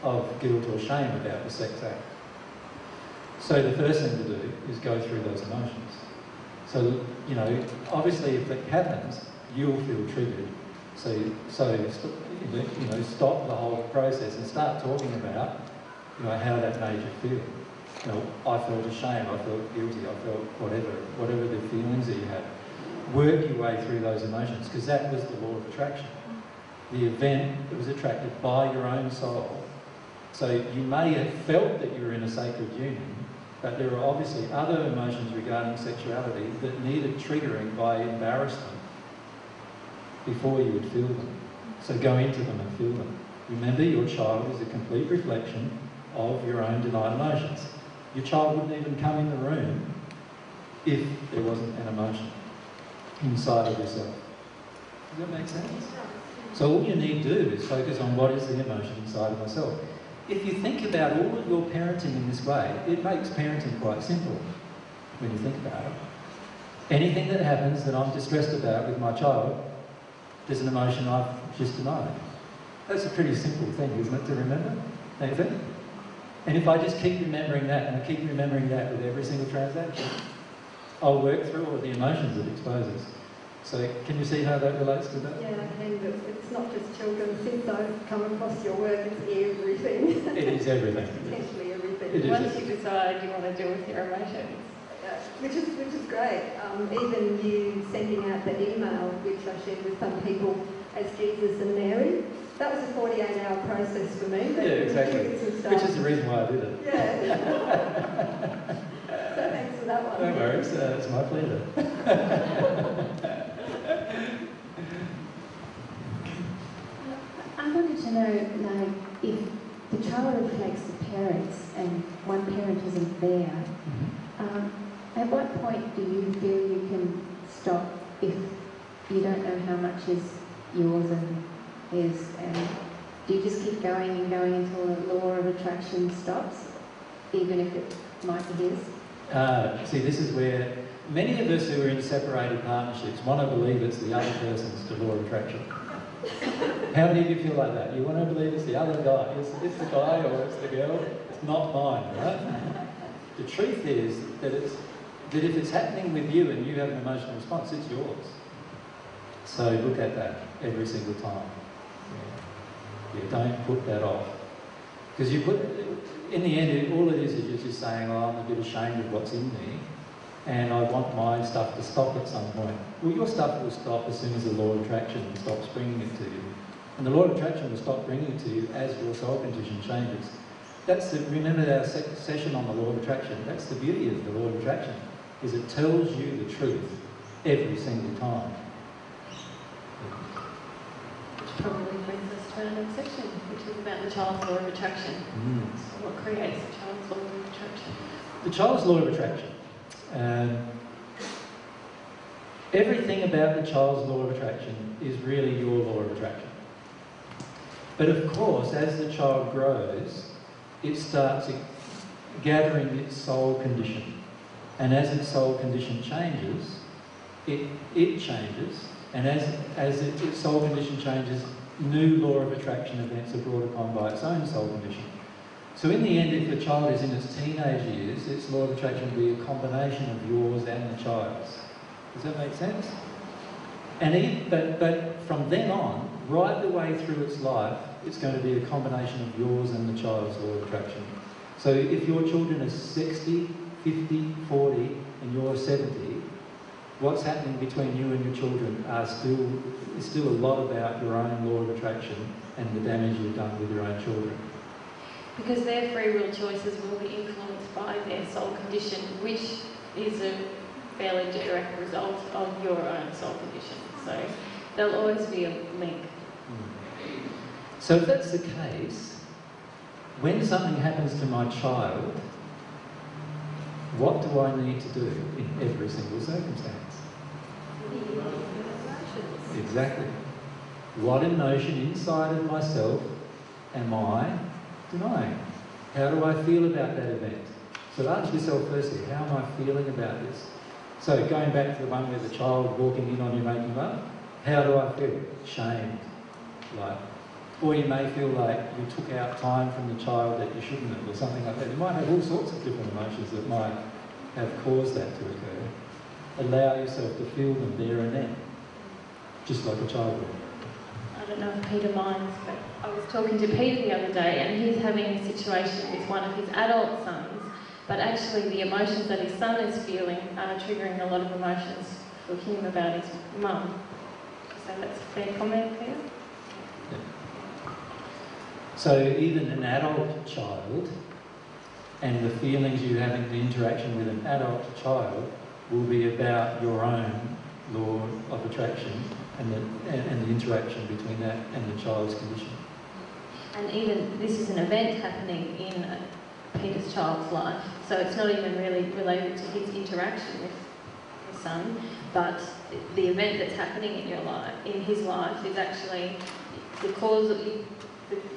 of guilt or shame about the sex act. So the first thing to do is go through those emotions. So, you know, obviously if it happens, you'll feel triggered. So, so you know, stop the whole process and start talking about, you know, how that made you feel. You know, I felt ashamed, I felt guilty, I felt whatever, whatever the feelings that you had. Work your way through those emotions because that was the law of attraction. The event that was attracted by your own soul. So you may have felt that you were in a sacred union, but there are obviously other emotions regarding sexuality that needed triggering by embarrassment before you would feel them. So go into them and feel them. Remember, your child is a complete reflection of your own denied emotions. Your child wouldn't even come in the room if there wasn't an emotion inside of yourself. Does that make sense? So all you need to do is focus on what is the emotion inside of myself. If you think about all of your parenting in this way, it makes parenting quite simple when you think about it. Anything that happens that I'm distressed about with my child, there's an emotion I've just denied. That's a pretty simple thing, isn't it, to remember? Don't? And if I just keep remembering that, and I keep remembering that with every single transaction, I'll work through all of the emotions it exposes. So can you see how that relates to that? Yeah, I can, but it's not just children. Since I've come across your work, it's everything. It is everything. <laughs> Potentially everything. It is. Once you decide you want to deal with your emotions. Yeah, which is which is great. Um, even you sending out the email, which I shared with some people as Jesus and Mary, that was a 48-hour process for me. Yeah, exactly. it was a Which is the reason why I did it. Yeah. <laughs> so thanks for that one. No worries, uh, it's my pleasure. <laughs> I wanted to know, like, if the child reflects the parents and one parent isn't there, um, at what point do you feel you can stop if you don't know how much is yours and his, and do you just keep going and going until the law of attraction stops, even if it might be his? Uh, see, this is where many of us who are in separated partnerships want to believe it's the other person's law of attraction. How many of you feel like that? You want to believe it's the other guy. It's, it's the guy or it's the girl. It's not mine, right? The truth is that it's that if it's happening with you and you have an emotional response, it's yours. So look at that every single time. Yeah. You don't put that off. Because you put, in the end, all it is is you're just saying, oh, I'm a bit ashamed of what's in me and I want my stuff to stop at some point. Well, your stuff will stop as soon as the law of attraction stops bringing it to you. And the law of attraction will stop bringing it to you as your soul condition changes. That's the, remember our se- session on the law of attraction. That's the beauty of the law of attraction, is it tells you the truth every single time. Which probably brings us to our next section, which is about the child's law of attraction. Mm. So what creates the child's law of attraction? The child's law of attraction. Um, everything about the child's law of attraction is really your law of attraction. But of course, as the child grows, it starts gathering its soul condition. And as its soul condition changes, it, it changes. And as, as it, its soul condition changes, new law of attraction events are brought upon by its own soul condition. So in the end, if the child is in its teenage years, its law of attraction will be a combination of yours and the child's. Does that make sense? And it, but, but from then on, right the way through its life, it's going to be a combination of yours and the child's law of attraction. So if your children are 60, 50, 40, and you're 70, what's happening between you and your children are still, is still a lot about your own law of attraction and the damage you've done with your own children. Because their free will choices will be influenced by their soul condition, which is a fairly direct result of your own soul condition. So there'll always be a link. Hmm. So if that's the case, when something happens to my child, what do I need to do in every single circumstance? Exactly. What emotion inside of myself am I denying? How do I feel about that event? So ask yourself firstly, how am I feeling about this? So going back to the one with the child walking in on you making love, how do I feel? Shamed. Like, or you may feel like you took out time from the child that you shouldn't have, or something like that. You might have all sorts of different emotions that might have caused that to occur. Allow yourself to feel them there and then, just like a child would. I don't know if Peter minds, but I was talking to Peter the other day and he's having a situation with one of his adult sons, but actually the emotions that his son is feeling are triggering a lot of emotions for him about his mum. So that's a fair comment, Peter? So even an adult child and the feelings you have in the interaction with an adult child will be about your own law of attraction and the, and the interaction between that and the child's condition. And even this is an event happening in Peter's child's life, so it's not even really related to his interaction with his son, but the event that's happening in your life, in his life, is actually the cause of.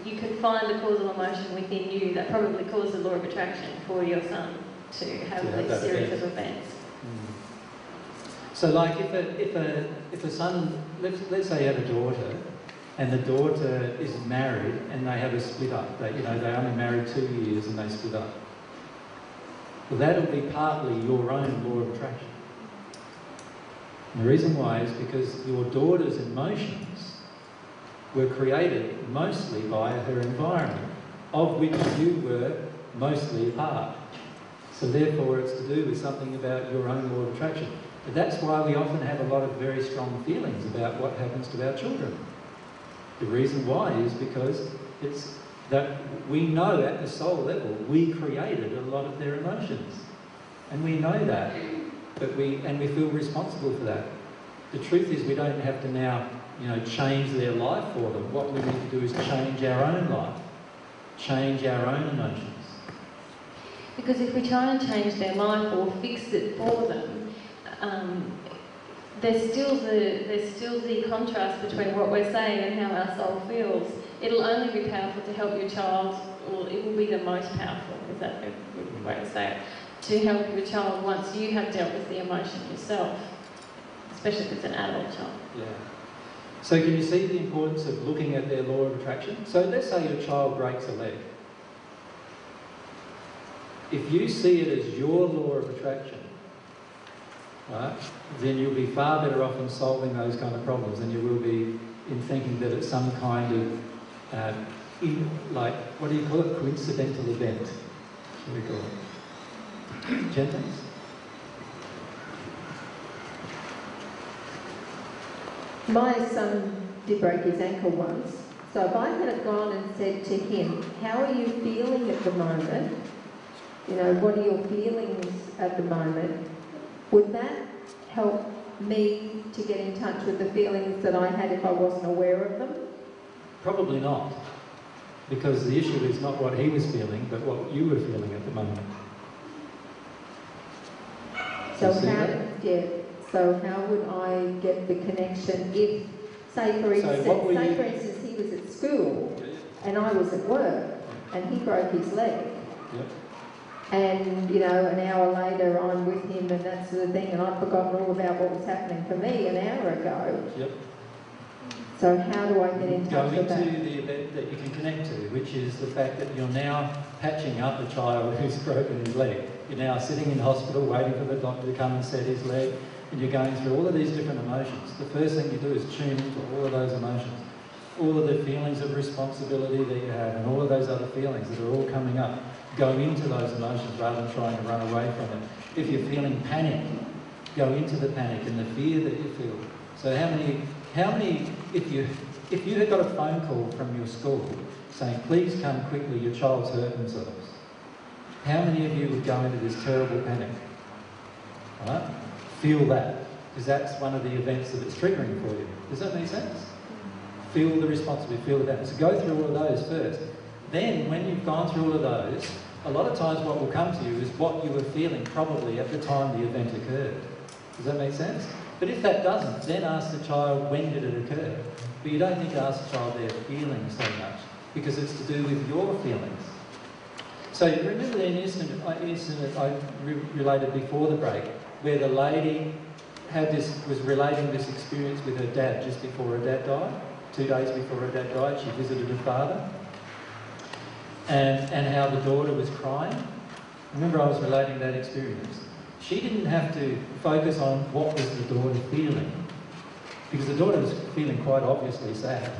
You can find the causal emotion within you that probably caused the law of attraction for your son to have have this series of events. Mm. So, like, if a, if a, if a son, let's, let's say you have a daughter, and the daughter is married and they have a split up. They, you know, they only married two years and they split up. Well, that'll be partly your own law of attraction. And the reason why is because your daughter's emotions were created mostly by her environment, of which you were mostly a part. So therefore, it's to do with something about your own law of attraction. But that's why we often have a lot of very strong feelings about what happens to our children. The reason why is because it's that we know at the soul level we created a lot of their emotions. And we know that. But we and we feel responsible for that. The truth is we don't have to now, you know, change their life for them. What we need to do is change our own life. Change our own emotions. Because if we try and change their life or fix it for them, um, there's still the there's still the contrast between what we're saying and how our soul feels. It'll only be powerful to help your child, or it will be the most powerful. Is that a good way to say it? To help your child once you have dealt with the emotion yourself, especially if it's an adult child. Yeah. So can you see the importance of looking at their law of attraction? So let's say your child breaks a leg. If you see it as your law of attraction, right, then you'll be far better off in solving those kind of problems than you will be in thinking that it's some kind of, um, in, like, what do you call it, coincidental event, do we call it? Gentles? My son did break his ankle once, so if I had gone and said to him, How are you feeling at the moment? You know, what are your feelings at the moment? Would that help me to get in touch with the feelings that I had if I wasn't aware of them? Probably not. Because the issue is not what he was feeling, but what you were feeling at the moment. So how, that? yeah, so how would I get the connection if, say for So instance, were say you- for instance he was at school and I was at work and he broke his leg Yep. And, you know, an hour later I'm with him and that sort of thing and I've forgotten all about what was happening for me an hour ago. Yep. So how do I get in Go touch with into that? the event that you can connect to, which is the fact that you're now patching up a child <laughs> who's broken his leg. You're now sitting in hospital waiting for the doctor to come and set his leg, and you're going through all of these different emotions. The first thing you do is tune into all of those emotions, all of the feelings of responsibility that you have, and all of those other feelings that are all coming up. Go into those emotions rather than trying to run away from it. If you're feeling panic, go into the panic and the fear that you feel. So how many, how many, if you, if you had got a phone call from your school saying, please come quickly, your child's hurt themselves, how many of you would go into this terrible panic? Right? Feel that, because that's one of the events that it's triggering for you. Does that make sense? Feel the responsibility, feel the damage. So go through all of those first. Then, when you've gone through all of those, a lot of times what will come to you is what you were feeling probably at the time the event occurred. Does that make sense? But if that doesn't, then ask the child when did it occur. But you don't need to ask the child their feelings so much because it's to do with your feelings. So you remember the incident, uh, incident I re- related before the break, where the lady had this was relating this experience with her dad just before her dad died, two days before her dad died. She visited her father, and and how the daughter was crying. Remember, I was relating that experience. She didn't have to focus on what was the daughter feeling, because the daughter was feeling quite obviously sad.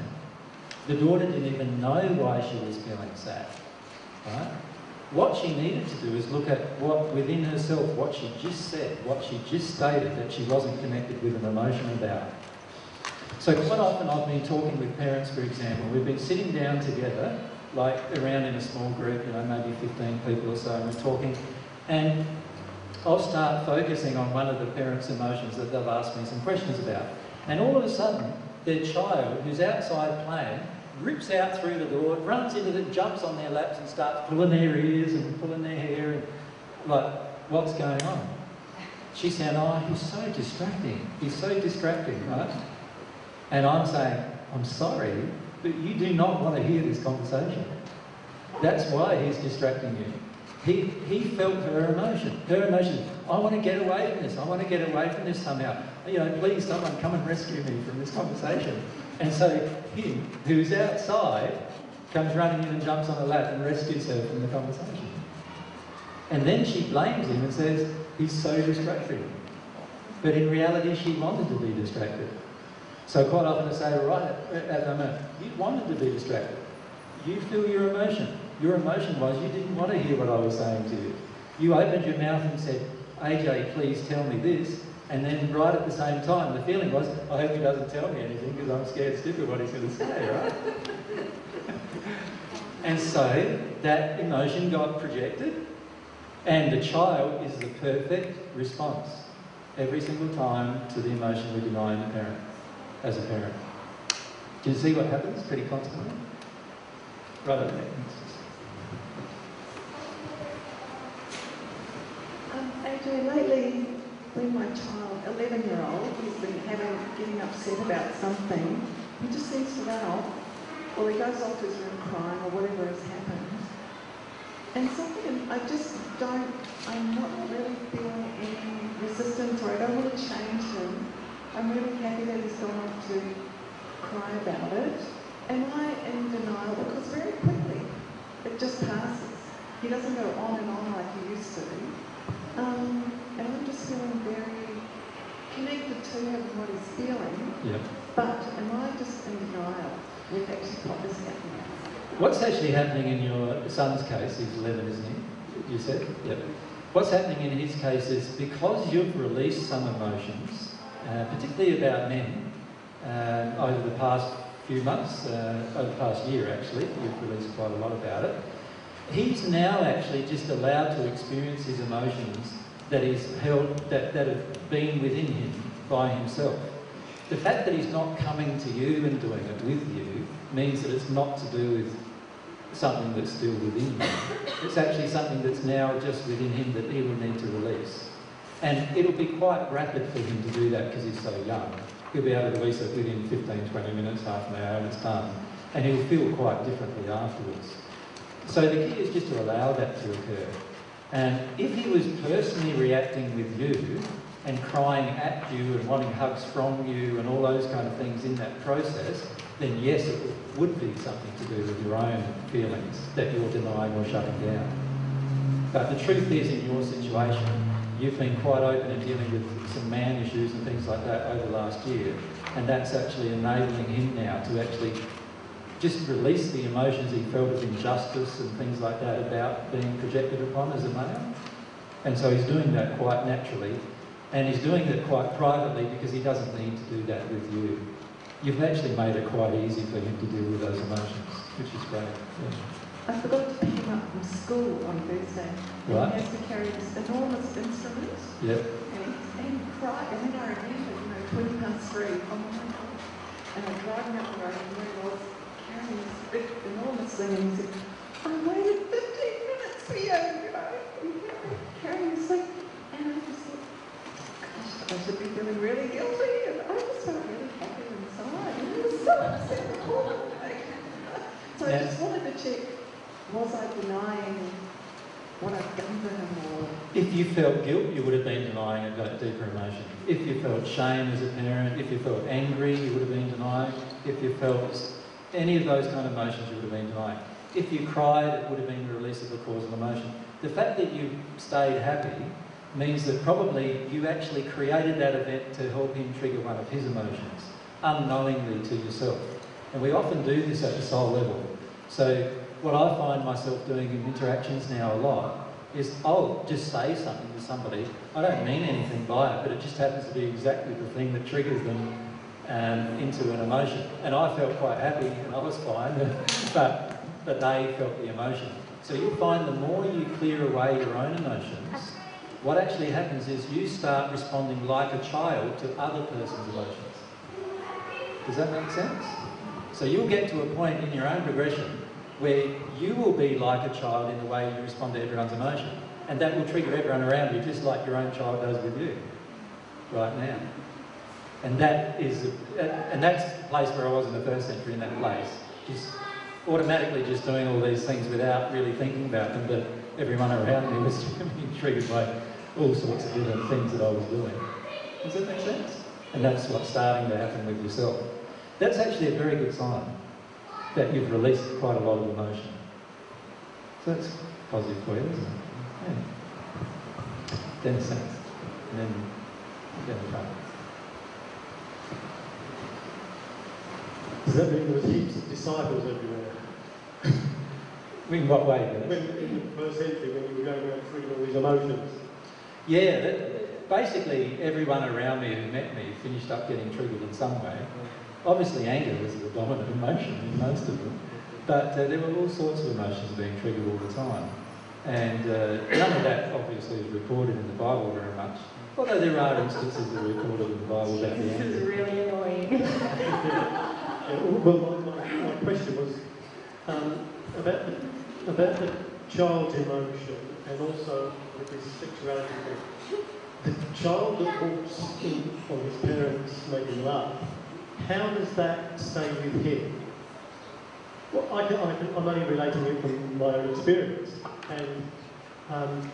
The daughter didn't even know why she was feeling sad. Right? What she needed to do is look at what within herself, what she just said, what she just stated that she wasn't connected with an emotion about. So quite often I've been talking with parents, for example, we've been sitting down together, like around in a small group, you know, maybe 15 people or so, and we're talking, and I'll start focusing on one of the parents' emotions that they've asked me some questions about. And all of a sudden, their child, who's outside playing, rips out through the door, runs into the, jumps on their laps and starts pulling their ears and pulling their hair and like, what's going on? She said, oh, he's so distracting. He's so distracting, right? And I'm saying, I'm sorry, but you do not want to hear this conversation. That's why he's distracting you. He, he felt her emotion. Her emotion, I want to get away from this. I want to get away from this somehow. You know, please, someone come and rescue me from this conversation. And so him, who's outside, comes running in and jumps on her lap and rescues her from the conversation. And then she blames him and says, he's so distracting. But in reality, she wanted to be distracted. So quite often I say, right at, at the moment, you wanted to be distracted. You feel your emotion. Your emotion was you didn't want to hear what I was saying to you. You opened your mouth and said, AJ, please tell me this. And then right at the same time, the feeling was, I hope he doesn't tell me anything because I'm scared stiff of what he's going to say, right? <laughs> and so that emotion got projected, and the child is the perfect response every single time to the emotion we deny in the parent, as a parent. Do you see what happens pretty constantly? At that Um, AJ, lately when my child, 11 year old, he's been having, getting upset about something, he just seems to run off, or he goes off to his room crying, or whatever has happened. And something, I just don't, I'm not really feeling any resistance, or I don't want to change him. I'm really happy that he's gone to cry about it. Am I in denial? Because very quickly, it just passes. He doesn't go on and on like he used to. Um, and I'm just feeling very connected to him and what he's feeling. Yep. But am I just in denial with actually what is happening? What's actually happening in your son's case, he's 11, isn't he? You said? Yep. What's happening in his case is because you've released some emotions, uh, particularly about men, um, over the past few months, uh, over the past year actually, you've released quite a lot about it. He's now actually just allowed to experience his emotions that he's held, that, that have been within him by himself. The fact that he's not coming to you and doing it with you means that it's not to do with something that's still within him. It's actually something that's now just within him that he will need to release. And it'll be quite rapid for him to do that because he's so young. He'll be able to release it within 15, 20 minutes, half an hour, and it's done. And he'll feel quite differently afterwards. So the key is just to allow that to occur. And if he was personally reacting with you and crying at you and wanting hugs from you and all those kind of things in that process, then yes, it would be something to do with your own feelings that you're denying or shutting down. But the truth is, in your situation, you've been quite open in dealing with some man issues and things like that over the last year, and that's actually enabling him now to actually just release the emotions he felt of injustice and things like that about being projected upon as a male. And so he's doing that quite naturally, and he's doing it quite privately because he doesn't need to do that with you. You've actually made it quite easy for him to deal with those emotions, which is great. Yeah. I forgot to pick him up from school on Thursday. Right. He has to carry this enormous instrument. Yep. And he, and he cried. And then I remembered, you know, 20 past three. Oh my God. And I'm driving up the road and there he was carrying this big, enormous thing. And he said, I waited 15 minutes for you, you know, carrying- this thing. And I just thought, gosh, I should be feeling really guilty. And I just felt really happy inside. And he was so upset the poor thing. So I just wanted to check, was I denying what I've done to him or... If you felt guilt, you would have been denying a deeper emotion. If you felt shame as a parent, if you felt angry, you would have been denying. If you felt any of those kind of emotions, you would have been denying. If you cried, it would have been the release of a causal emotion. The fact that you stayed happy means that probably you actually created that event to help him trigger one of his emotions, unknowingly to yourself. And we often do this at the soul level. So what I find myself doing in interactions now a lot is I'll just say something to somebody. I don't mean anything by it, but it just happens to be exactly the thing that triggers them um, into an emotion. And I felt quite happy and I was fine, <laughs> but, but they felt the emotion. So you'll find the more you clear away your own emotions, what actually happens is you start responding like a child to other person's emotions. Does that make sense? So you'll get to a point in your own progression where you will be like a child in the way you respond to everyone's emotion. And that will trigger everyone around you just like your own child does with you right now. And that is, uh, and that's the place where I was in the first century, in that place. Just automatically just doing all these things without really thinking about them, but everyone around me was <laughs> being triggered by all sorts of different things that I was doing. Does that make sense? And that's what's starting to happen with yourself. That's actually a very good sign that you've released quite a lot of emotion. So that's positive for you, isn't it? Yeah. Dennis, thanks. And then Dennis, right. Does that mean there was heaps of disciples everywhere? <coughs> In what way, When, in the first century, when you were going around treating all these emotions? Yeah, that, basically everyone around me who met me finished up getting triggered in some way. Obviously anger was the dominant emotion in most of them, but uh, there were all sorts of emotions being triggered all the time. And uh, none of that obviously is recorded in the Bible very much, although there are instances that are recorded in the Bible about the anger. This is really annoying. <laughs> Yeah, well, my, my, my question was um, about, the, about the child's emotion and also with his sexuality thing. the child that walks in on his parents making love, how does that stay with him? Well, I can, I can, I'm only relating it from my own experience, and um,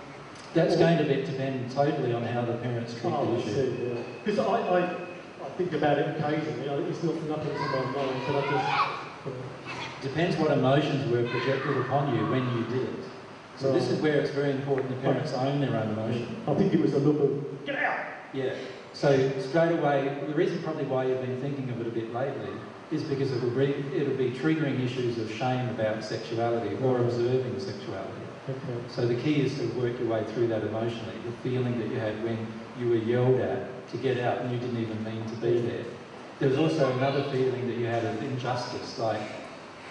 That's going to depend totally on how the parents treat oh, the issue. see, yeah. Because I, I, I think about it occasionally. I, it's not nothing to my mind, but I just. You know, Depends what emotions were projected upon you when you did it. So this is where it's very important the parents own their own emotion. I think it was a look of get out. Yeah. So straight away, the reason probably why you've been thinking of it a bit lately is because it will be, it'll be triggering issues of shame about sexuality or observing sexuality. Okay. So the key is to work your way through that emotionally, the feeling that you had when you were yelled at to get out and you didn't even mean to be there. There was also another feeling that you had of injustice, like,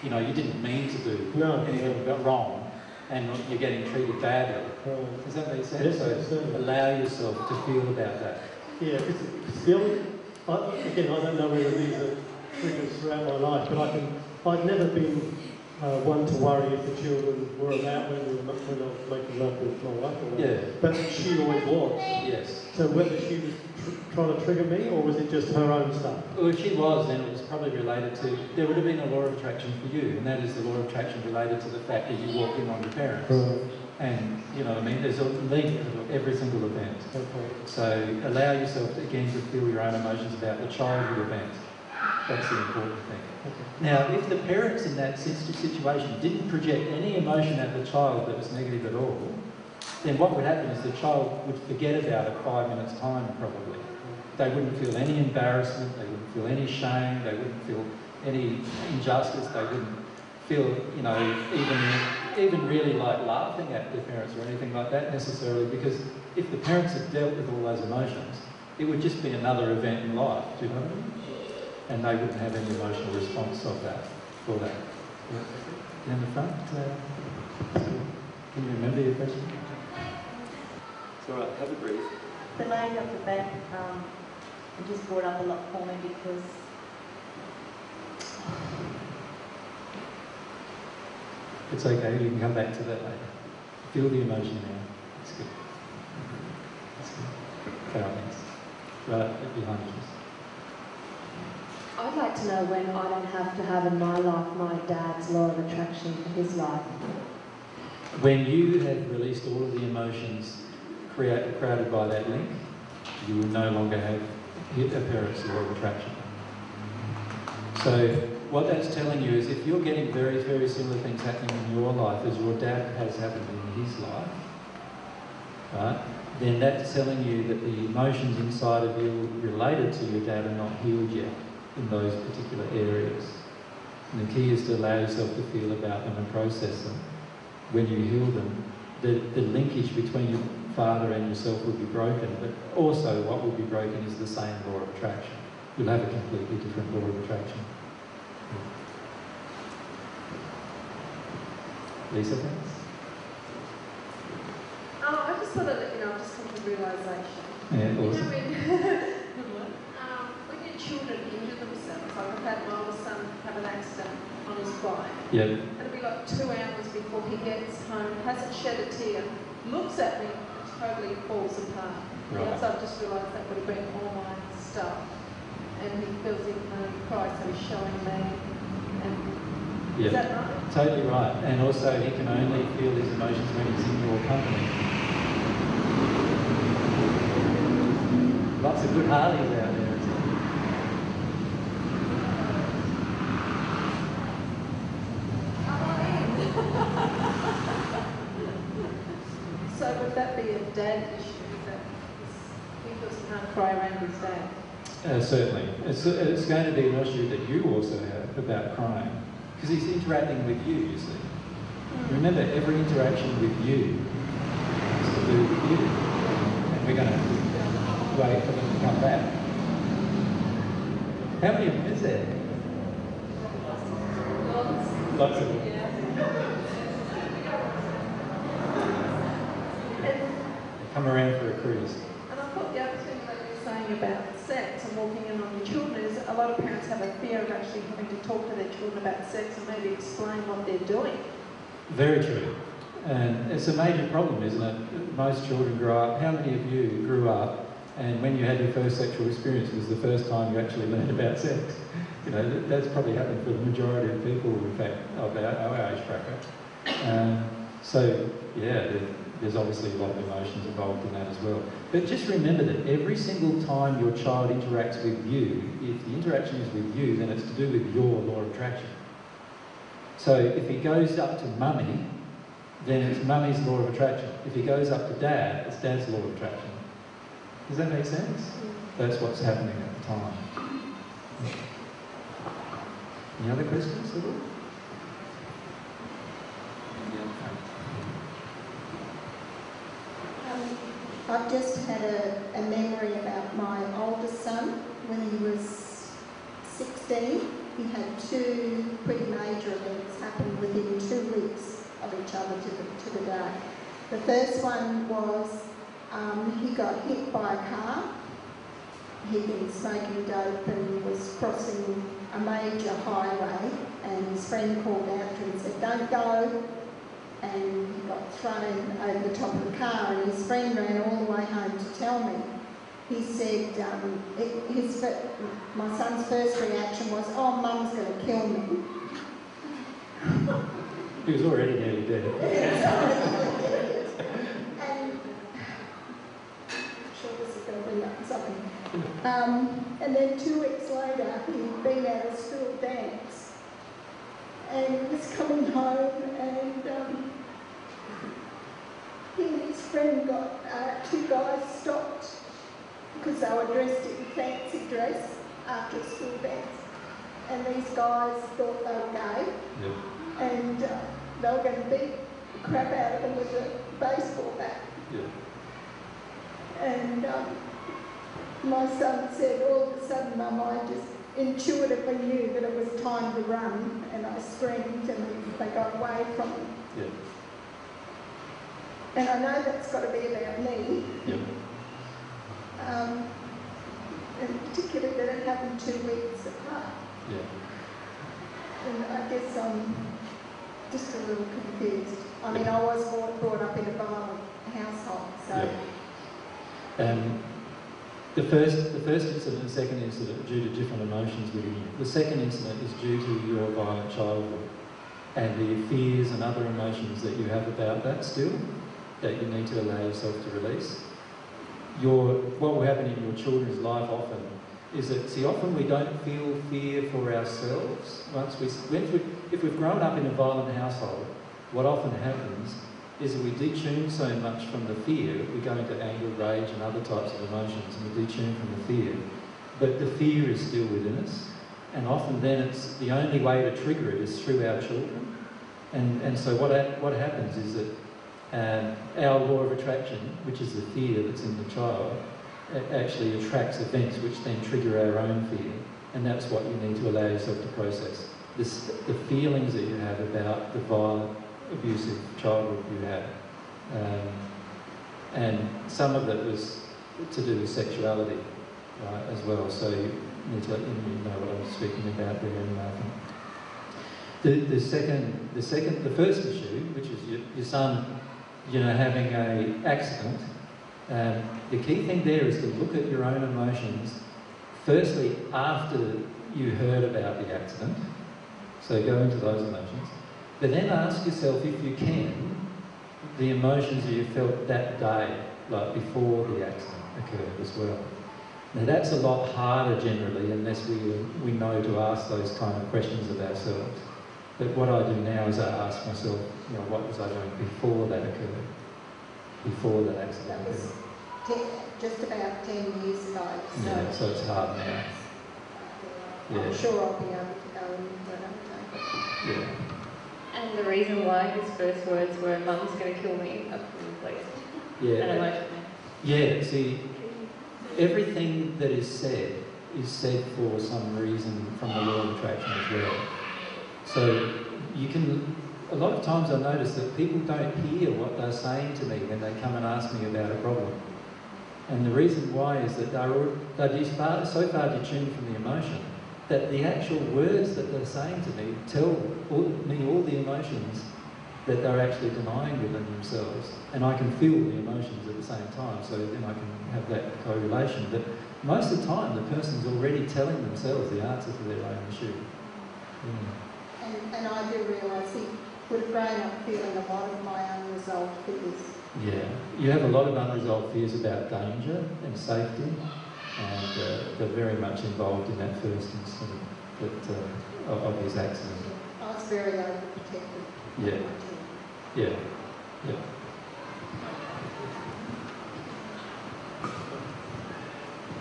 you know, you didn't mean to do No. anything but wrong and you're getting treated badly. Right. Does that make sense? Yes, so yes, allow yourself to feel about that. Yeah, because the only, I, again, I don't know whether these are triggers throughout my life, but I can, I've never been uh, one to worry if the children were about when, we were, when I was making love with my wife or whatever. Yeah. But she always was. Yes. So whether she was tr- trying to trigger me or was it just her own stuff? Well, if she was, then it was probably related to, there would have been a law of attraction for you, and that is the law of attraction related to the fact that you walk in on your parents. And, you know what I mean, there's a link to every single event. Okay. So allow yourself, again, to feel your own emotions about the childhood event. That's the important thing. Now, if the parents in that situation didn't project any emotion at the child that was negative at all, then what would happen is the child would forget about it five minutes' time, probably. They wouldn't feel any embarrassment, they wouldn't feel any shame, they wouldn't feel any injustice, they wouldn't feel, you know, even even really like laughing at their parents or anything like that necessarily, because if the parents had dealt with all those emotions, it would just be another event in life, do you know what I mean? And they wouldn't have any emotional response of that, for that. Yeah. In the front, uh, can you remember your question? It's all right, have a breathe. The lady up the back um, just brought up a lot for me because It's okay, you can come back to that later. Feel the emotion now. It's good. It's good. Thanks. Right behind you. I'd like to know when I don't have to have in my life my dad's law of attraction for his life. When you have released all of the emotions create, created by that link, you will no longer have a parent's law of attraction. So what that's telling you is if you're getting very, very similar things happening in your life as your dad has happened in his life, right, then that's telling you that the emotions inside of you related to your dad are not healed yet in those particular areas. And the key is to allow yourself to feel about them and process them. When you heal them, the, the linkage between your father and yourself will be broken, but also what will be broken is the same law of attraction. You'll have a completely different law of attraction. Lisa, thanks. Oh, I just thought I'd you know, I've just come to realisation. Yeah, You know awesome. when, <laughs> um, when your children injure themselves, like I've had my older son have an accident on his bike, Yep. it'll be like two hours before he gets home, hasn't shed a tear, looks at me, and totally falls apart. Right. So I've just realised that would have been all my stuff. And he feels and he cries, so he's showing me. And Yep. is that right? Totally right. And also, he can only feel his emotions when he's in your company. Lots of good Harleys out there? <laughs> So would that be a dad issue? That feels can't cry around his dad? Uh, certainly. It's, it's going to be an issue that you also have about crying. Because he's interacting with you, you see. Hmm. Remember, every interaction with you is to do with you. And we're going to wait for them to come back. How many of them is there? Lots Lots of them. Come around for a cruise. And I thought the other thing that you were saying about sex and walking in on your children is a lot of parents have a fear of actually having to talk to their children about sex and maybe explain what they're doing. Very true. And it's a major problem, isn't it? Most children grow up. How many of you grew up and when you had your first sexual experience was the first time you actually learned about sex? You know, that's probably happened for the majority of people, in fact, of our, our age bracket. Um, so, yeah, there's obviously a lot of emotions involved in that as well. But just remember that every single time your child interacts with you, if the interaction is with you, then it's to do with your law of attraction. So if he goes up to mummy, then it's mummy's law of attraction. If he goes up to dad, it's dad's law of attraction. Does that make sense? That's what's happening at the time. Any other questions at all? Um, I've just had a, a memory about my oldest son when he was 16. He had two pretty major events happen within two weeks of each other to the, to the day. The first one was um, he got hit by a car. He'd been smoking dope and was crossing a major highway and his friend called out to him and said, don't go. And he got thrown over the top of the car and his friend ran all the way home to tell me. He said, um, it, his, my son's first reaction was, oh, mum's going to kill me. He was already nearly dead. <laughs> and I'm sure this is going to bring up something. Um, and then two weeks later, he'd been at a school dance and he was coming home and um, he and his friend got uh, two guys stopped because they were dressed in fancy dress after school dance. And these guys thought they were gay Yeah. and uh, they were going to beat the crap out of them with a baseball bat. Yeah. And um, my son said, all of a sudden, Mum, I just intuitively knew that it was time to run, and I screamed, and they got away from me. Yeah. And I know that's got to be about me, Yeah. um, and particularly that it happened two weeks apart. Yeah. And I guess I'm just a little confused. I mean, I was brought, brought up in a violent household, so. Um, the first, the first incident and second incident are due to different emotions within you. The second incident is due to your violent childhood and the fears and other emotions that you have about that still that you need to allow yourself to release. Your, what will happen in your children's life often is that, see, often we don't feel fear for ourselves. Once we, when we, if we've grown up in a violent household, what often happens is that we detune so much from the fear, we go into anger, rage, and other types of emotions, and we detune from the fear. But the fear is still within us, and often then it's the only way to trigger it is through our children. And, and so what, what happens is that um, our law of attraction, which is the fear that's in the child, actually attracts events which then trigger our own fear. And that's what you need to allow yourself to process. This, the feelings that you have about the violent, abusive childhood you had. Um, and some of it was to do with sexuality right, as well. So you need to let you know what I'm speaking about there Malcolm. The, the second, the second, the first issue, which is your, your son, you know, having a accident. Um, the key thing there is to look at your own emotions. Firstly, after you heard about the accident, so go into those emotions. But then ask yourself, if you can, the emotions that you felt that day, like before the accident occurred as well. Now that's a lot harder generally unless we, we know to ask those kind of questions of ourselves. But what I do now is I ask myself, you know, what was I doing before that occurred? Before that accident That was occurred. ten, just about 10 years ago. So Yeah, so it's hard now. I'm Yeah. sure I'll be able to go into it, okay. Yeah. And the reason why his first words were, Mum's going to kill me, are probably Yeah. an emotion. Yeah, see, everything that is said is said for some reason from the law of attraction as well. So you can, a lot of times I notice that people don't hear what they're saying to me when they come and ask me about a problem. And the reason why is that they're, they're far, so far detuned from the emotion that the actual words that they're saying to me tell all, me all the emotions that they're actually denying within themselves. And I can feel the emotions at the same time, so then I can have that correlation. But most of the time, the person's already telling themselves the answer to their own issue. And, and I do realise would have grown up feeling a lot of my unresolved fears. Yeah, you have a lot of unresolved fears about danger and safety, and uh, they're very much involved in that first incident that, uh, of, of his accident. I was very overprotective. Yeah, yeah, yeah.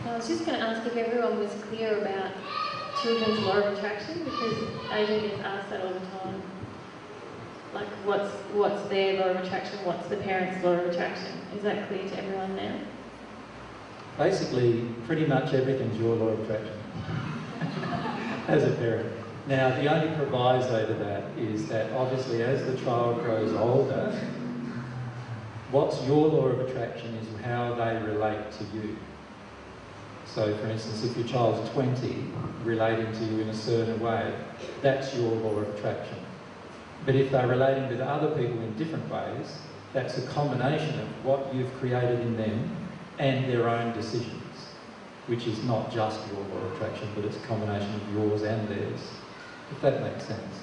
I was just going to ask if everyone was clear about children's law of attraction because AJ gets asked that all the time. Like, what's what's their law of attraction? What's the parents' law of attraction? Is that clear to everyone now? Basically, pretty much everything's your law of attraction <laughs> as a parent. Now, the only proviso to that is that obviously, as the child grows older, what's your law of attraction is how they relate to you. So, for instance, if your child's 20, relating to you in a certain way, that's your law of attraction. But if they're relating to other people in different ways, that's a combination of what you've created in them and their own decisions, which is not just your law of attraction, but it's a combination of yours and theirs, if that makes sense.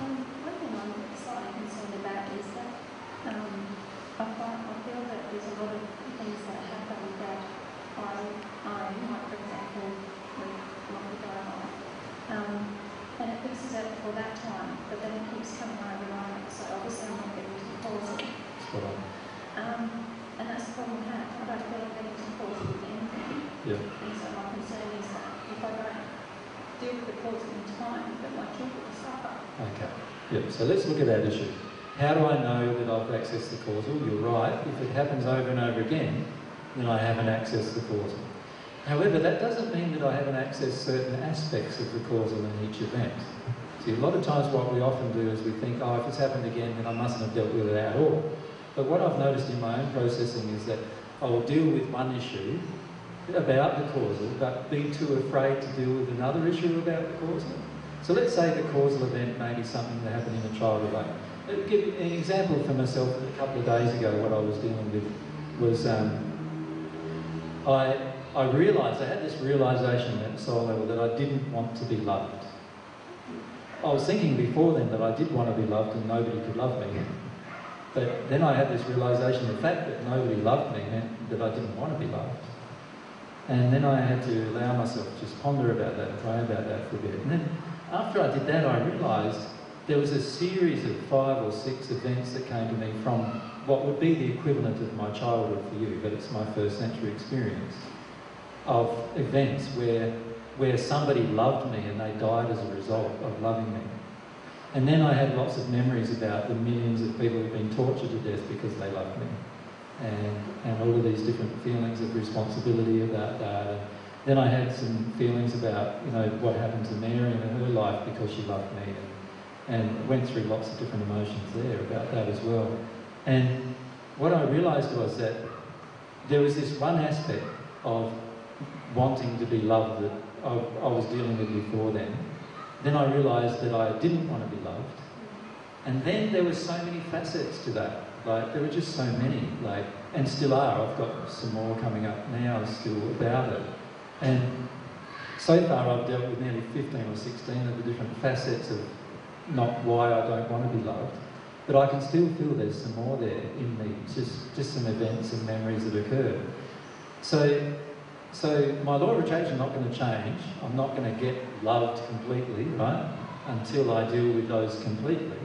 Um, one thing I'm slightly concerned about is that um, I, find, I feel that there's a lot of things that happen that I, I like for example, with my dialogue, um, and it fixes it for that time, but then it keeps coming over and over, so obviously I'm not getting to the cause of it. Um, and that's the problem I have. I don't feel I'm getting to the cause of anything. Yeah. And so my concern is that if I don't deal with the cause in time, that my children will suffer. Okay. Yep. So let's look at that issue. How do I know that I've accessed the causal? You're right. If it happens over and over again, then I haven't accessed the causal. However, that doesn't mean that I haven't accessed certain aspects of the causal in each event. See, a lot of times what we often do is we think, oh, if it's happened again, then I mustn't have dealt with it at all. But what I've noticed in my own processing is that I will deal with one issue about the causal, but be too afraid to deal with another issue about the causal. So let's say the causal event may be something that happened in a childhood life. I'll give an example for myself a couple of days ago, what I was dealing with was um, I, I realised, I had this realisation at soul level that I didn't want to be loved. I was thinking before then that I did want to be loved and nobody could love me. <laughs> But then I had this realisation the fact that nobody loved me meant that I didn't want to be loved. And then I had to allow myself to just ponder about that pray about that for a bit. And then after I did that, I realised there was a series of five or six events that came to me from what would be the equivalent of my childhood for you, but it's my first century experience of events where, where somebody loved me and they died as a result of loving me. And then I had lots of memories about the millions of people who've been tortured to death because they loved me. And, and all of these different feelings of responsibility about that. And then I had some feelings about, you know, what happened to Mary and her life because she loved me. And, and went through lots of different emotions there about that as well. And what I realised was that there was this one aspect of wanting to be loved that I, I was dealing with before then. Then I realised that I didn't want to be loved. And then there were so many facets to that. Like there were just so many, like, and still are. I've got some more coming up now still about it. And so far I've dealt with nearly 15 or 16 of the different facets of not why I don't want to be loved. But I can still feel there's some more there in me, just, just some events and memories that occurred. So, so my law of attraction is not going to change. I'm not going to get loved completely, right, until I deal with those completely.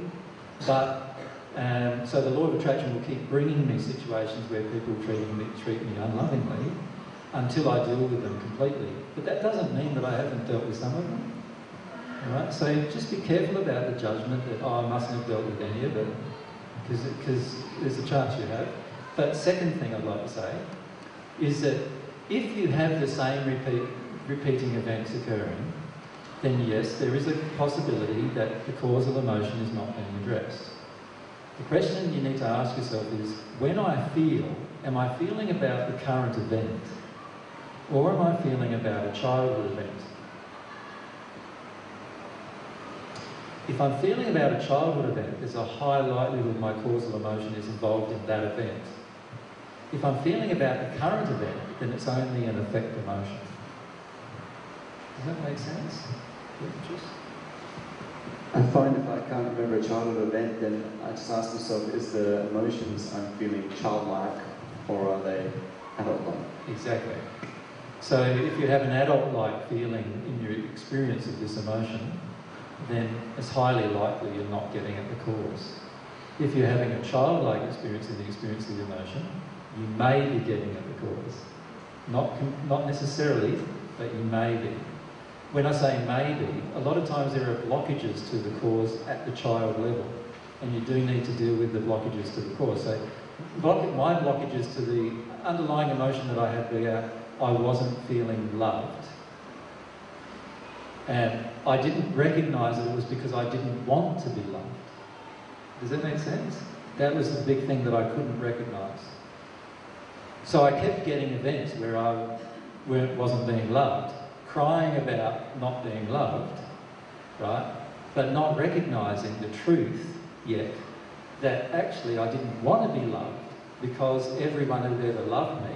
But um, so the law of attraction will keep bringing me situations where people treat me, treat me unlovingly until I deal with them completely. But that doesn't mean that I haven't dealt with some of them. Right? So just be careful about the judgment that, oh, I mustn't have dealt with any of it, because there's a chance you have. But second thing I'd like to say is that if you have the same repeat, repeating events occurring, then yes, there is a possibility that the causal emotion is not being addressed. The question you need to ask yourself is, when I feel, am I feeling about the current event? Or am I feeling about a childhood event? If I'm feeling about a childhood event, there's a high likelihood my causal emotion is involved in that event. If I'm feeling about the current event, then it's only an effect emotion. Does that make sense? Just- I find if I can't remember a childhood event, then I just ask myself, is the emotions I'm feeling childlike or are they adult-like? Exactly. So if you have an adult-like feeling in your experience of this emotion, then it's highly likely you're not getting at the cause. If you're having a childlike experience in the experience of the emotion, you may be getting at the cause. Not, not necessarily, but you may be. When I say maybe, a lot of times there are blockages to the cause at the child level, and you do need to deal with the blockages to the cause. So, block, my blockages to the underlying emotion that I had there, I wasn't feeling loved. And I didn't recognise that it was because I didn't want to be loved. Does that make sense? That was the big thing that I couldn't recognise. So I kept getting events where I where wasn't being loved, crying about not being loved, right? But not recognising the truth yet that actually I didn't want to be loved because everyone who'd ever loved me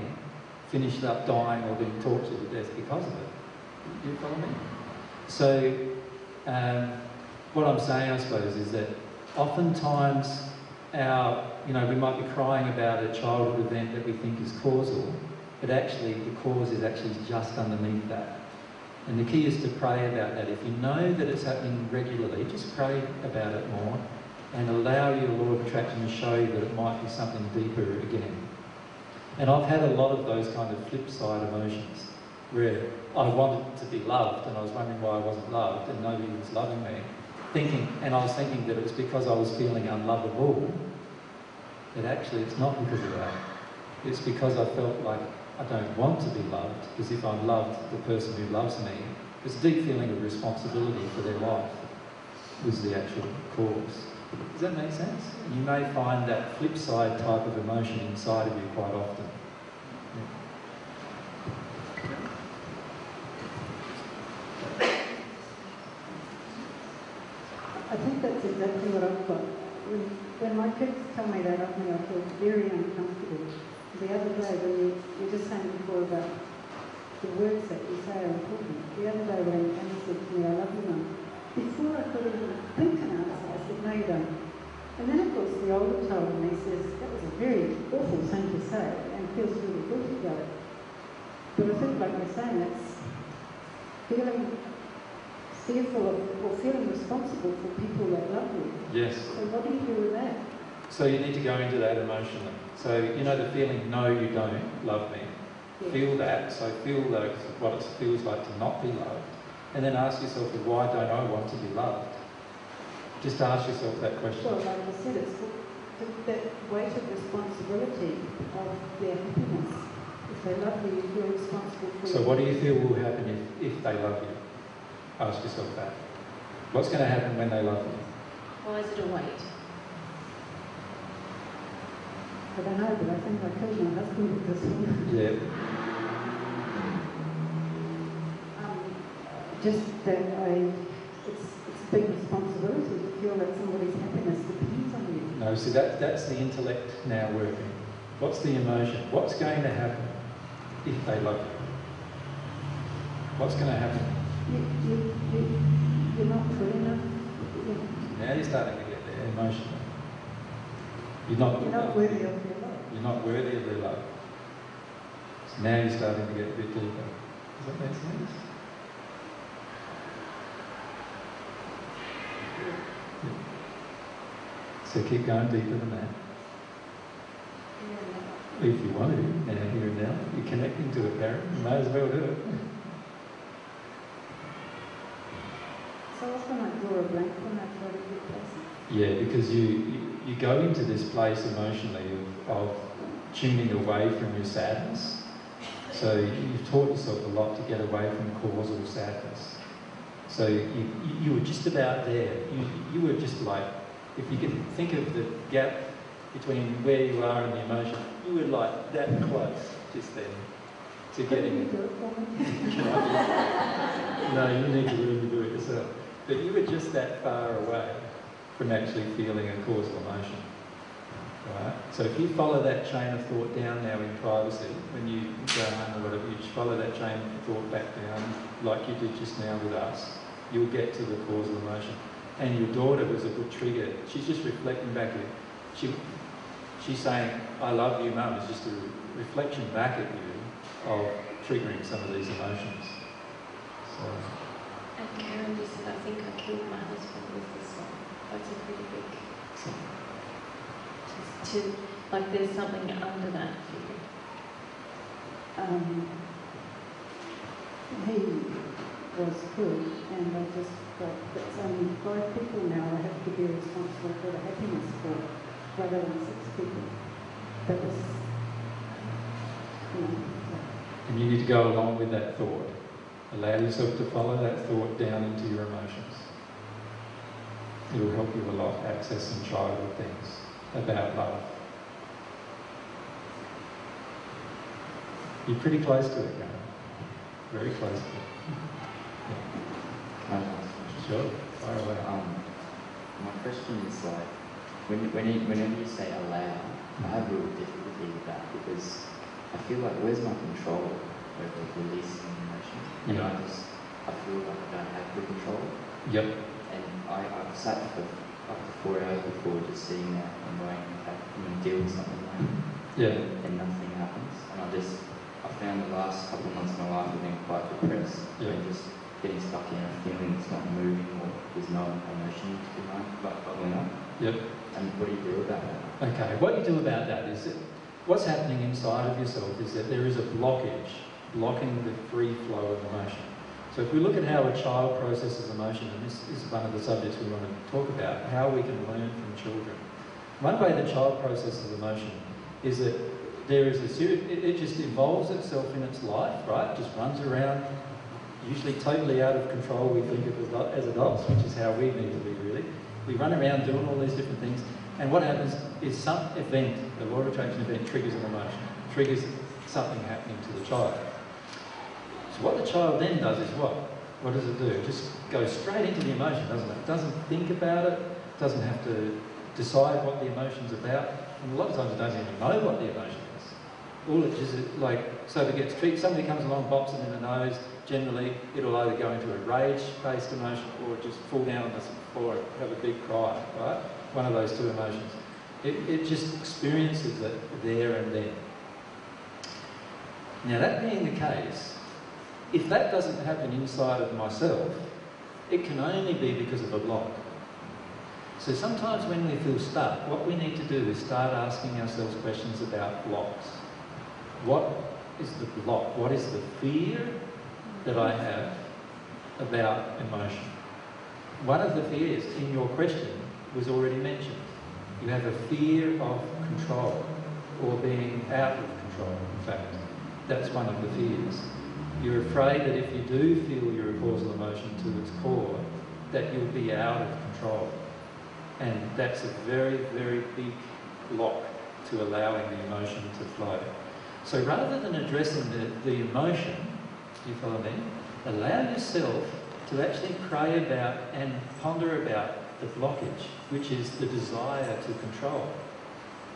finished up dying or being tortured to death because of it. Do you follow me? So, um, what I'm saying, I suppose, is that oftentimes our, you know, we might be crying about a childhood event that we think is causal, but actually the cause is actually just underneath that. And the key is to pray about that. If you know that it's happening regularly, just pray about it more and allow your law of attraction to show you that it might be something deeper again. And I've had a lot of those kind of flip side emotions where I wanted to be loved and I was wondering why I wasn't loved and nobody was loving me. Thinking, and I was thinking that it was because I was feeling unlovable, that actually it's not because of that. It's because I felt like I don't want to be loved, because if I'm loved, the person who loves me, a deep feeling of responsibility for their life was the actual cause. Does that make sense? You may find that flip side type of emotion inside of you quite often. I think that's exactly what I've got. When, my kids tell me they love me, I feel very uncomfortable. The other day, when you, you were just saying before about the words that you say are important. The other day when Annie said to me, I love you, Mum, before I could even think an answer, I said, no, you don't. And then, of course, the older child in me says, that was a very awful thing to say and feels really guilty about it. But I think, like you're saying, it's feeling fearful of, or feeling responsible for people that love you. Yes. So what do you do with that? So you need to go into that emotionally. So you know the feeling, no, you don't love me. Yeah. Feel that. So feel that what it feels like to not be loved, and then ask yourself, well, why don't I want to be loved? Just ask yourself that question. Well, like I said, it's the, that weight of responsibility of their happiness. If they love you, you feel responsible for So what do you feel will happen if, if they love you? Ask yourself that. What's going to happen when they love you? Why is it a weight? I don't know, but I think I killed my husband with this one. Yeah. Um, just that I, it's, it's a big responsibility to feel that somebody's happiness depends on you. No, see that that's the intellect now working. What's the emotion? What's going to happen if they love you? What's going to happen? You, you, you, you're not free enough. Now you're starting to get there emotionally. You're not. You're not worthy of your love. You're not worthy of their love. So now you're starting to get a bit deeper. Does that make sense? So keep going deeper than that. If you want to, now, here and now, you're connecting to it, Karen. You may as well do it. I draw a blank when I try to get places. Yeah, because you, you, you go into this place emotionally of, of tuning away from your sadness. So you've taught yourself a lot to get away from causal sadness. So you, you, were just about there. You, you were just like, if you can think of the gap between where you are and the emotion, you were like that close just then to getting it. do it for me? <laughs> no, you need to really do it yourself. But you were just that far away from actually feeling a causal emotion. Right? So if you follow that chain of thought down now in privacy, when you go home or whatever, you just follow that chain of thought back down, like you did just now with us, you'll get to the causal emotion. And your daughter was a good trigger. She's just reflecting back at she, she's saying, I love you, mum. It's just a re- reflection back at you of triggering some of these emotions. So, Karen just said, I think I killed my husband with this one. That's a pretty big. Just to, like, there's something under that fear. Um, he was good, and I just felt that it's only five people now I have to be responsible for the happiness for, rather than six people. That was, you know, and you need to go along with that thought. Allow yourself to follow that thought down into your emotions. It will help you a lot accessing childhood things about love. You're pretty close to it, Karen. Very close to it. Can I ask a? Sure, fire away. Um, my question is like, when, when you, whenever you say allow, I have real difficulty with that because I feel like where's my control over releasing emotion? And Yeah. I just, I feel like I don't have the control. Yep. And I, I've sat for up to four hours before just sitting there and going, okay, I'm going to deal with something now. Yeah. And nothing happens. And I just, I found the last couple of months of my life have been quite depressed. Yeah. And just getting stuck in a feeling that's not moving or there's no emotion to behind, but bubbling up. Yep. And what do you do about that? Okay, what you do about that is that what's happening inside of yourself is that there is a blockage blocking the free flow of emotion. So if we look at how a child processes emotion, and this is one of the subjects we want to talk about, how we can learn from children. One way the child processes emotion is that there is a it just evolves itself in its life, right? Just runs around, usually totally out of control, we think of as, as adults, which is how we need to be really. We run around doing all these different things, and what happens is some event, the law of attraction event, triggers an emotion, triggers something happening to the child. So what the child then does is what? What does it do? It just goes straight into the emotion, doesn't it? It doesn't think about it, doesn't have to decide what the emotion's about, and a lot of times it doesn't even know what the emotion is. All it just like, so if it gets treated, somebody comes along, bops it in the nose, generally it'll either go into a rage-based emotion or just fall down on the floor and have a big cry, right? One of those two emotions. It, it just experiences it there and then. Now, that being the case, if that doesn't happen inside of myself, it can only be because of a block. So sometimes when we feel stuck, what we need to do is start asking ourselves questions about blocks. What is the block? What is the fear that I have about emotion? One of the fears in your question was already mentioned. You have a fear of control or being out of control, in fact. That's one of the fears. You're afraid that if you do feel your causal emotion to its core, that you'll be out of control. And that's a very, very big block to allowing the emotion to flow. So rather than addressing the, the emotion, do you follow me? Allow yourself to actually pray about and ponder about the blockage, which is the desire to control,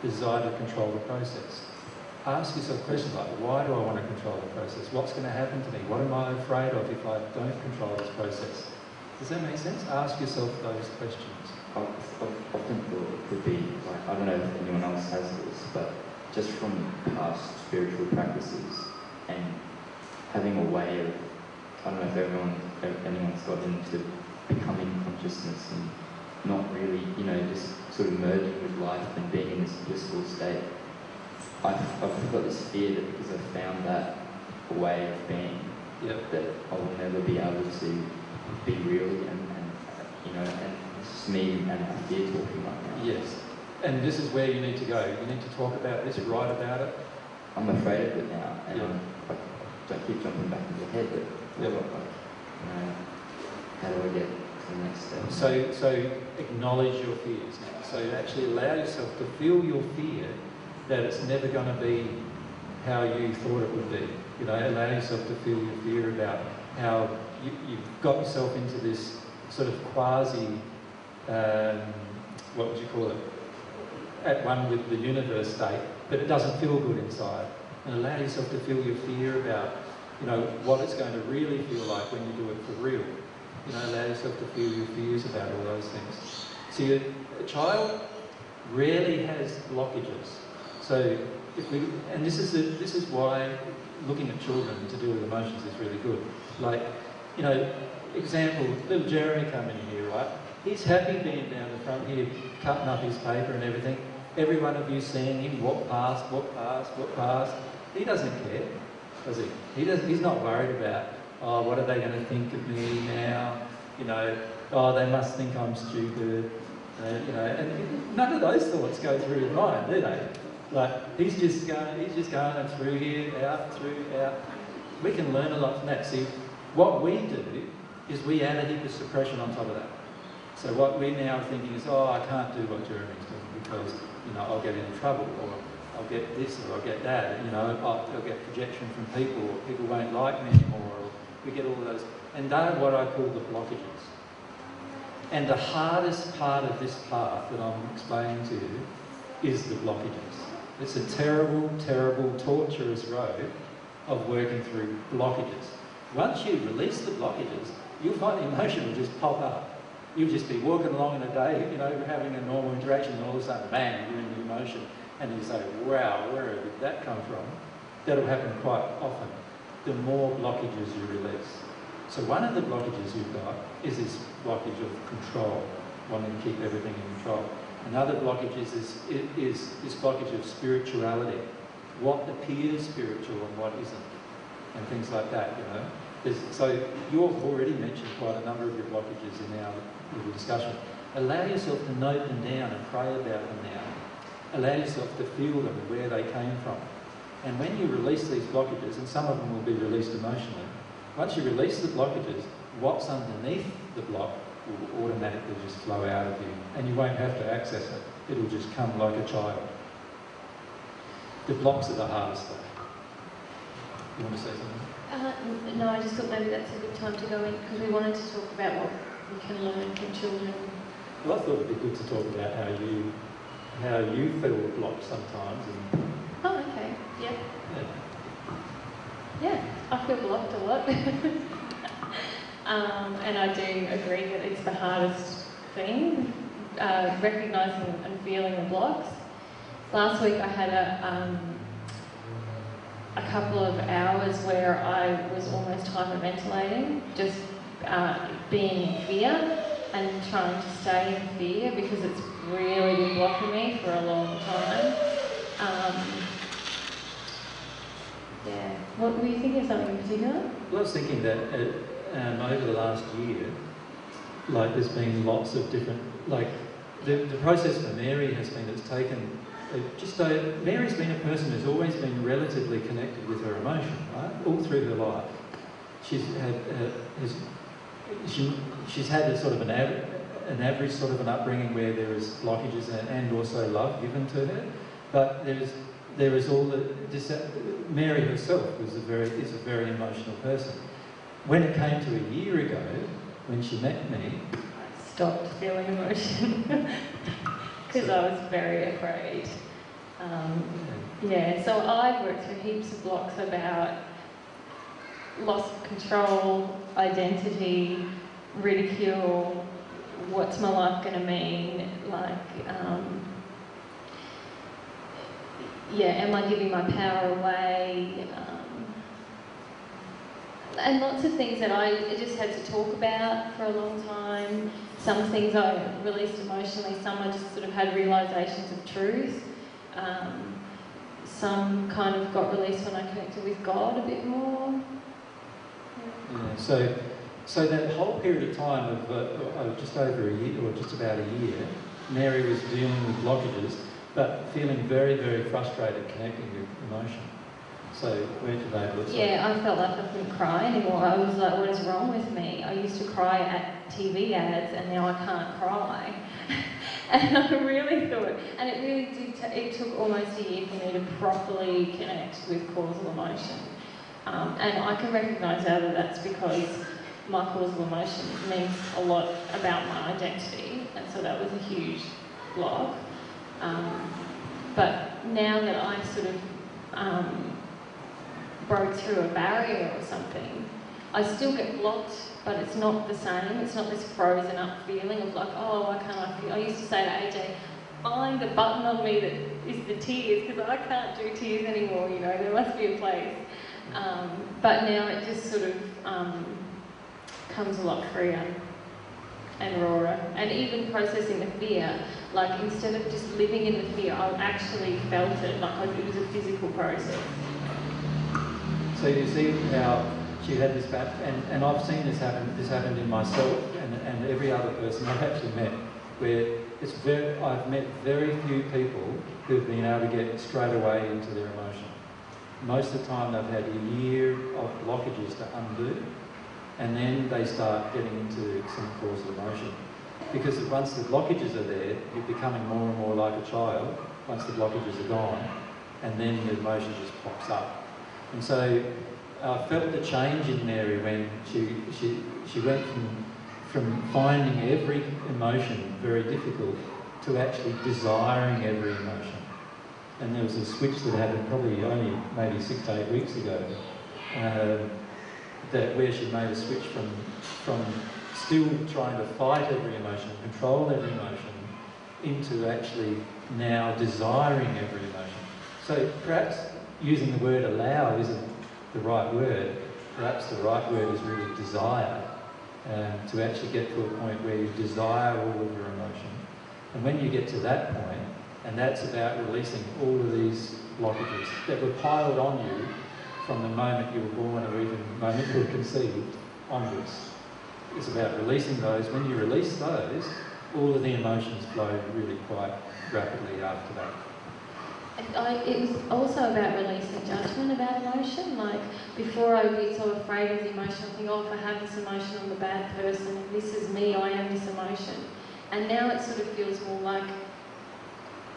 desire to control the process. Ask yourself questions like, why do I want to control the process? What's going to happen to me? What am I afraid of if I don't control this process? Does that make sense? Ask yourself those questions. I've, I've often thought it could be, like, I don't know if anyone else has this, but just from past spiritual practices and having a way of, I don't know if everyone, if anyone's got into becoming consciousness and not really, you know, just sort of merging with life and being in this blissful state. I've, I've got this fear that because I've found that way of being, Yep. that I will never be able to be real again, and you know, and it's just me and a fear talking right now. Yes. And this is where you need to go. You need to talk about this, write about it. I'm afraid of it now, and. I'm, I don't keep jumping back into head, but Yeah. like, you know, how do I get to the next step? So, so acknowledge your fears now. So actually allow yourself to feel your fear that it's never going to be how you thought it would be. You know, allow yourself to feel your fear about how you, you've got yourself into this sort of quasi, um, what would you call it, at one with the universe state, but it doesn't feel good inside. And allow yourself to feel your fear about, you know, what it's going to really feel like when you do it for real. You know, allow yourself to feel your fears about all those things. See, a child rarely has blockages. So we, and this is, this is why looking at children to deal with emotions is really good. Like, you know, example, little Jeremy coming in here, right? He's happy being down the front here, cutting up his paper and everything. Every one of you seeing him walk past, walk past, walk past. He doesn't care, does he? He does, he's not worried about, oh, what are they going to think of me now? You know, oh, they must think I'm stupid. Uh, you know, and none of those thoughts go through his mind, do they? Like he's just going, he's just going through here, out, through, out. We can learn a lot from that. See, what we do is we add a heap of suppression on top of that. So what we're now thinking is, oh, I can't do what Jeremy's doing because you know I'll get in trouble, or I'll get this, or I'll get that. You know, I'll, get projection from people, or people won't like me anymore. Or we get all those, and they're what I call the blockages. And the hardest part of this path that I'm explaining to you is the blockages. It's a terrible, terrible, torturous road of working through blockages. Once you release the blockages, you'll find the emotion will just pop up. You'll just be walking along in a day, you know, having a normal interaction, and all of a sudden, bang, you're in the emotion, and you say, wow, where did that come from? That'll happen quite often. The more blockages you release. So one of the blockages you've got is this blockage of control, wanting to keep everything in control. Another blockage is this, is this blockage of spirituality. What appears spiritual and what isn't, and things like that, you know. There's, so you've already mentioned quite a number of your blockages in our little discussion. Allow yourself to note them down and pray about them now. Allow yourself to feel them and where they came from. And when you release these blockages, and some of them will be released emotionally, once you release the blockages, what's underneath the block will automatically just flow out of you and you won't have to access it. It'll just come like a child. The blocks are the hardest though. You want to say something? Uh, no, I just thought maybe that's a good time to go in because we wanted to talk about what we can learn from children. Well, I thought it'd be good to talk about how you how you feel blocked sometimes. And, oh, okay. Yeah. Yeah. Yeah, I feel blocked a lot. <laughs> um, and I do agree that it's the hardest thing, uh, recognising and feeling the blocks. Last week I had a, um, a couple of hours where I was almost hyperventilating, just uh, being in fear and trying to stay in fear because it's really been blocking me for a long time. Um, yeah. What were you thinking of something in particular? Well, I was thinking that um, over the last year, like there's been lots of different, like the, the process for Mary has been it's taken uh, just uh, Mary's been a person who's always been relatively connected with her emotion, right? All through her life, she's had uh, has, she, she's had a sort of an, av- an average sort of an upbringing where there is blockages and, and also love given to her, but there is there is all the dis- Mary herself was a very is a very emotional person. When it came to a year ago, when she met me, I stopped feeling emotion <laughs> because I was very afraid. Um, yeah, so I've worked through heaps of blocks about loss of control, identity, ridicule, what's my life going to mean, like, um, yeah, am I giving my power away? Um, and lots of things that I just had to talk about for a long time. Some things I released emotionally, some I just sort of had realizations of truth. Um, some kind of got released when I connected with God a bit more. Yeah, so, so that whole period of time of, uh, of just over a year, or just about a year, Mary was dealing with blockages, but feeling very, very frustrated connecting with emotion. So where did they look? Yeah, I felt like I couldn't cry anymore. I was like, what is wrong with me? I used to cry at TV ads, and now I can't cry. <laughs> and I really thought, and it really did. T- it took almost a year for me to properly connect with causal emotion. Um, and I can recognise now that that's because my causal emotion means a lot about my identity, and so that was a huge block. Um, but now that I sort of um, broke through a barrier or something, I still get blocked, but it's not the same. It's not this frozen up feeling of like, oh, why can't I feel? I used to say to AJ, find the button on me that is the tears because I can't do tears anymore. You know, there must be a place. Um, but now it just sort of um, comes a lot freer and rawer. And even processing the fear, like instead of just living in the fear, I actually felt it like it was a physical process. So you see how she had this back, and, and I've seen this happen. This happened in myself and, and every other person I've actually met, where it's very. I've met very few people who've been able to get straight away into their emotion. Most of the time, they've had a year of blockages to undo, and then they start getting into some causal emotion. Because once the blockages are there, you're becoming more and more like a child. Once the blockages are gone, and then the emotion just pops up. And so I felt the change in Mary when she, she, she went from, from finding every emotion very difficult to actually desiring every emotion. And there was a switch that happened probably only maybe six to eight weeks ago, uh, that where she made a switch from, from still trying to fight every emotion, control every emotion, into actually now desiring every emotion. So perhaps using the word allow isn't the right word. Perhaps the right word is really desire. Um, to actually get to a point where you desire all of your emotion. And when you get to that point, and that's about releasing all of these blockages that were piled on you from the moment you were born or even the moment you were conceived onwards. It's about releasing those. When you release those, all of the emotions flow really quite rapidly after that. I, it was also about releasing judgment about emotion. Like before, I would be so afraid of the emotion. I think, oh, if I have this emotion, I'm a bad person. This is me, I am this emotion. And now it sort of feels more like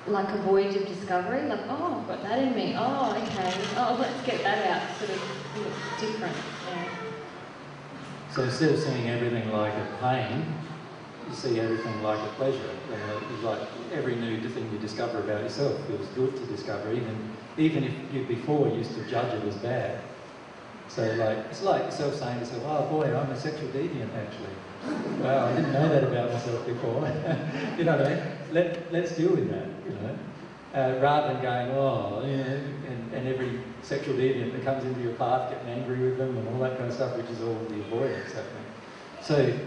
like a voyage of discovery. Like, oh, I've got that in me. Oh, okay. Oh, let's get that out. Sort of different. Yeah. So instead of seeing everything like a pain, you see everything like a pleasure. Uh, like every new thing you discover about yourself feels good to discover, even even if you before used to judge it as bad. So like it's like yourself saying to yourself, "Oh boy, I'm a sexual deviant actually." wow, I didn't know that about myself before. <laughs> you know what I mean? Let let's deal with that. You know. Uh, rather than going, oh, you know, and, and every sexual deviant that comes into your path getting angry with them and all that kind of stuff, which is all the avoidance happening. So,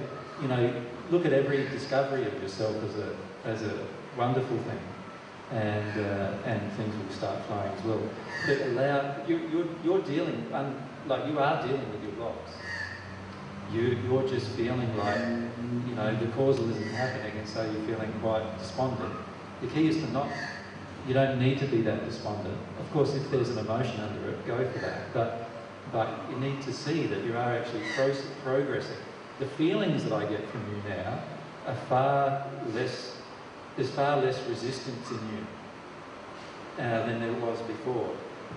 you know, look at every discovery of yourself as a, as a wonderful thing. And, uh, and things will start flowing as well. But allow, you, you're, you're dealing, um, like you are dealing with your blocks. You, you're just feeling like, you know, the causal isn't happening and so you're feeling quite despondent. The key is to not, you don't need to be that despondent. Of course, if there's an emotion under it, go for that. But, but you need to see that you are actually pro- progressing the feelings that I get from you now are far less, there's far less resistance in you uh, than there was before.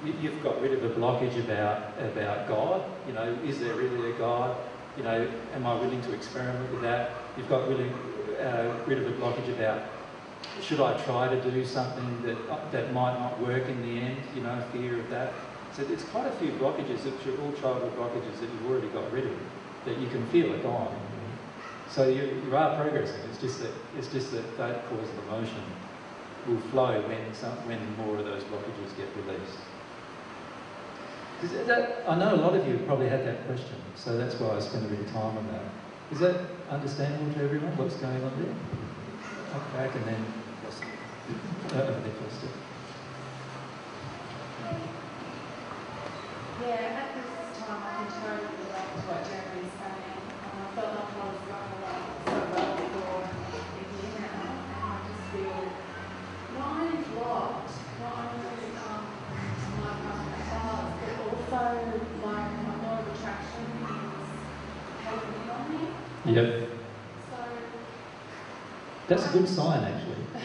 You, have got rid of a blockage about, about God. You know, is there really a God? You know, am I willing to experiment with that? You've got really uh, rid of a blockage about should I try to do something that, that might not work in the end? You know, fear of that. So there's quite a few blockages, which are all childhood blockages that you've already got rid of that you can feel it gone. So you, you are progressing. It's just that it's just that that causal emotion will flow when some, when more of those blockages get released. That, I know a lot of you probably had that question, so that's why I spent a bit of time on that. Is that understandable to everyone? What's going on there? Up back and then uh, over there first. Yeah, at this time I can totally relate to what Jeremy's saying. Um, I felt like I was going along so well for a year now, and I just feel not only blocked, not only um, my but also like my law of attraction is helping on me. Yep. So That's a good sign, actually. <laughs>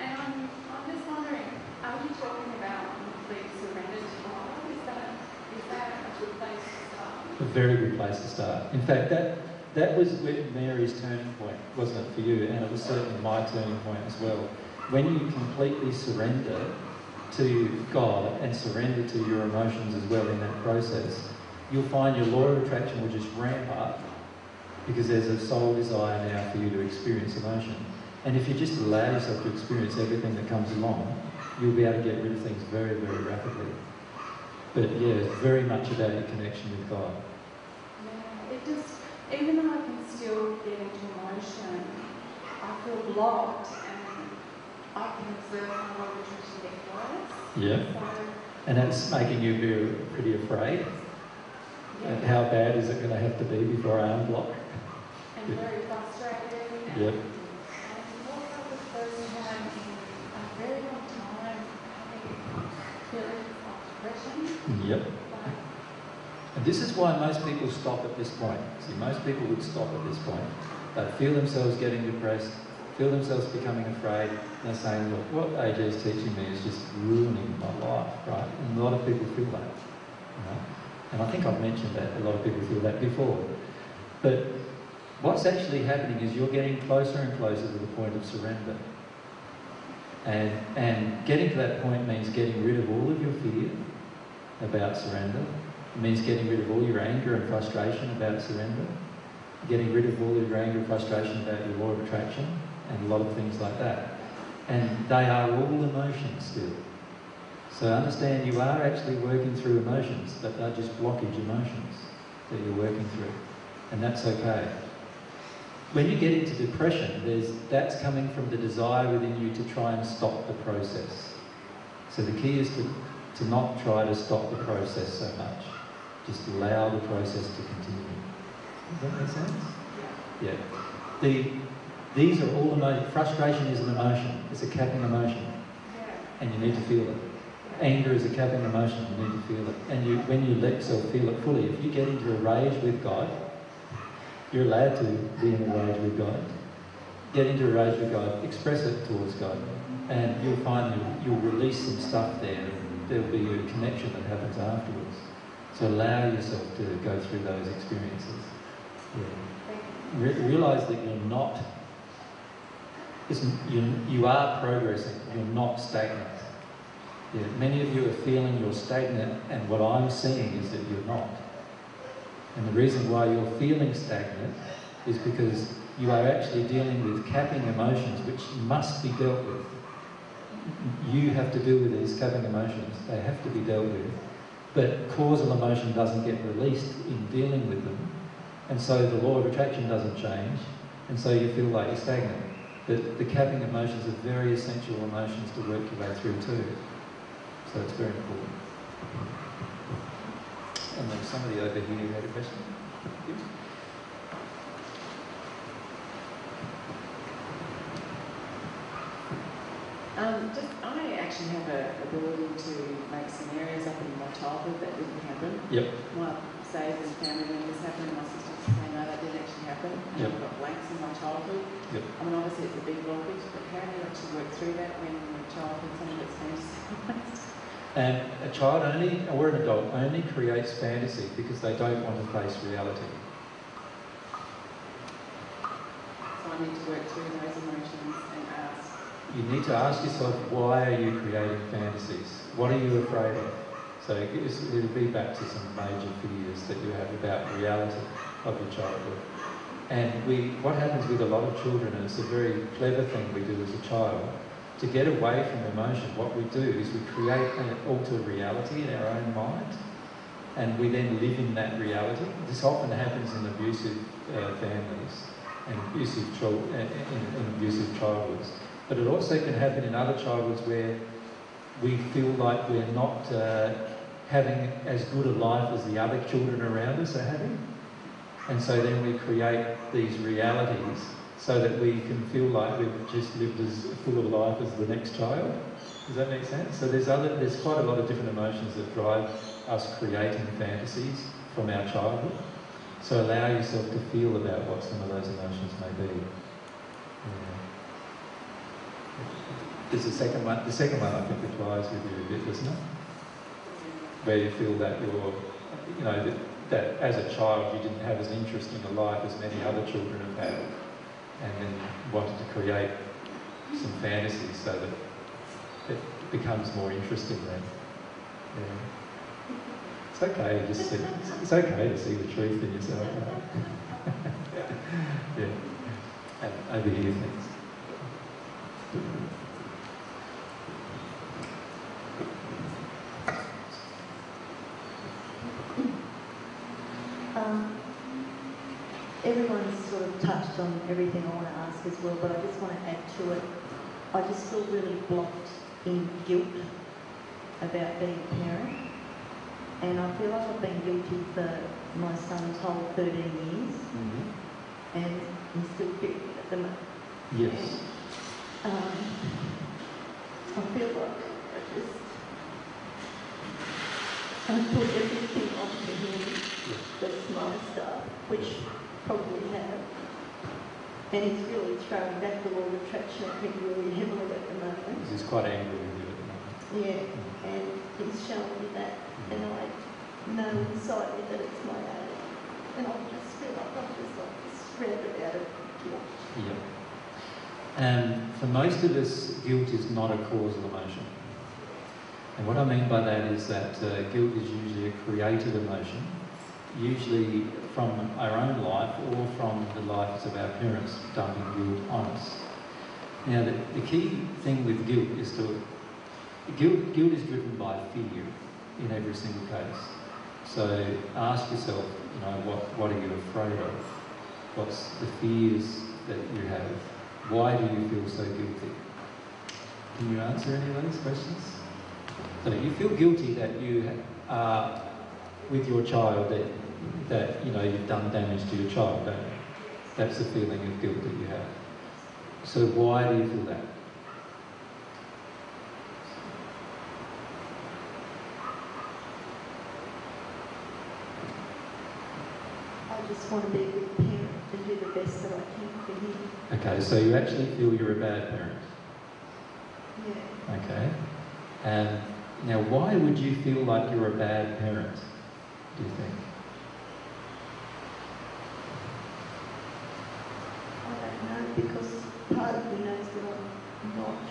And I'm, I'm just wondering, are you talking about complete surrender to God? Is that, is that a good place to start? a very good place to start. In fact, that that was Mary's turning point, wasn't it, for you? And it was certainly my turning point as well. When you completely surrender to God and surrender to your emotions as well in that process, you'll find your law of attraction will just ramp up because there's a soul desire now for you to experience emotion. And if you just allow yourself to experience everything that comes along, you'll be able to get rid of things very, very rapidly. But yeah, it's very much about your connection with God. Yeah, it just, even though I can still get into emotion, I feel blocked and I can observe my law of attraction get worse. Yeah. So, And that's making you be pretty afraid. And how bad is it going to have to be before I unblock? and very frustrated. And, Yep. and also the first time in a very long time having feelings of depression. Yep. And this is why most people stop at this point. See, most people would stop at this point. They feel themselves getting depressed, feel themselves becoming afraid, and they're saying, look, what AJ is teaching me is just ruining my life, right? And a lot of people feel that. You know? And I think I've mentioned that a lot of people feel that before. But what's actually happening is you're getting closer and closer to the point of surrender. And, and getting to that point means getting rid of all of your fear about surrender. It means getting rid of all your anger and frustration about surrender. Getting rid of all your anger and frustration about your law of attraction and a lot of things like that. And they are all emotions still. So understand you are actually working through emotions, but they're just blockage emotions that you're working through. And that's okay. When you get into depression, there's, that's coming from the desire within you to try and stop the process. So the key is to, to not try to stop the process so much. Just allow the process to continue. Does that make sense? Yeah. The, these are all emotions. Frustration is an emotion. It's a capping emotion. And you need to feel it. Anger is a capping emotion. You need to feel it. And you, when you let yourself feel it fully, if you get into a rage with God, you're allowed to be in a rage with God. Get into a rage with God. Express it towards God. And you'll find you'll, you'll release some stuff there. And there'll be a connection that happens afterwards. So allow yourself to go through those experiences. Yeah. Re- realize that you're not, you, you are progressing, you're not stagnant. Yeah, many of you are feeling you're stagnant, and what I'm seeing is that you're not. And the reason why you're feeling stagnant is because you are actually dealing with capping emotions which must be dealt with. You have to deal with these capping emotions, they have to be dealt with. But causal emotion doesn't get released in dealing with them. And so the law of attraction doesn't change, and so you feel like you're stagnant. But the capping emotions are very essential emotions to work your way through too. So it's very important. And then somebody over here had a question. Um, just, actually have a ability to make scenarios up in my childhood that didn't happen. Yep. My say and family members happened, my sisters say no, that didn't actually happen. And Yep. I've got blanks in my childhood. Yep. I mean, obviously it's a big blockage, but how do you actually work through that when your childhood something that's fantasized? And a child only, or an adult, only creates fantasy because they don't want to face reality. So I need to work through those emotions You need to ask yourself, why are you creating fantasies? What are you afraid of? So it'll be back to some major fears that you have about reality of your childhood. And we, what happens with a lot of children, and it's a very clever thing we do as a child, to get away from emotion, what we do is we create an altered reality in our own mind, and we then live in that reality. This often happens in abusive uh, families and abusive chil- uh, in, in abusive childhoods. But it also can happen in other childhoods where we feel like we're not uh, having as good a life as the other children around us are having. And so then we create these realities so that we can feel like we've just lived as full of life as the next child. Does that make sense? So there's other, there's quite a lot of different emotions that drive us creating fantasies from our childhood. So allow yourself to feel about what some of those emotions may be. Yeah. There's the second one. The second one I think applies with you a bit, doesn't it? Where you feel that you're, you know, that that as a child you didn't have as interesting a life as many other children have had, and then wanted to create some fantasies so that it becomes more interesting then. Yeah. It's okay, just see, it's okay to see the truth in yourself. Right? <laughs> yeah. And overhear things. Everyone's sort of touched on everything I want to ask as well, but I just want to add to it. I just feel really blocked in guilt about being a parent. And I feel like I've been guilty for my son's whole 13 years. And he's still guilty at the moment. Yes. Um, I feel like I just I put everything onto him that's my stuff, which probably have. And he's really throwing back the law of attraction I think really heavily at the moment. He's quite angry with you at the moment. Yeah, and he's showing me that, and I know inside me that it's my own. And I just feel like I'm just like surrounded out of guilt. Yeah. And for most of us, guilt is not a causal emotion. And what I mean by that is that uh, guilt is usually a created emotion, usually from our own life or from the lives of our parents dumping guilt on us. Now, the, the key thing with guilt is to guilt, guilt is driven by fear in every single case. So ask yourself, you know, what, what are you afraid of? What's the fears that you have? Why do you feel so guilty? Can you answer any of those questions? So you feel guilty that you are with your child that that you know you've done damage to your child? That's the feeling of guilt that you have. So why do you feel that? I just want to be a good parent and do the best that I can for him. Okay, so you actually feel you're a bad parent. Yeah. Okay. And now, why would you feel like you're a bad parent? Do you think? I don't know because part of me knows that I'm not.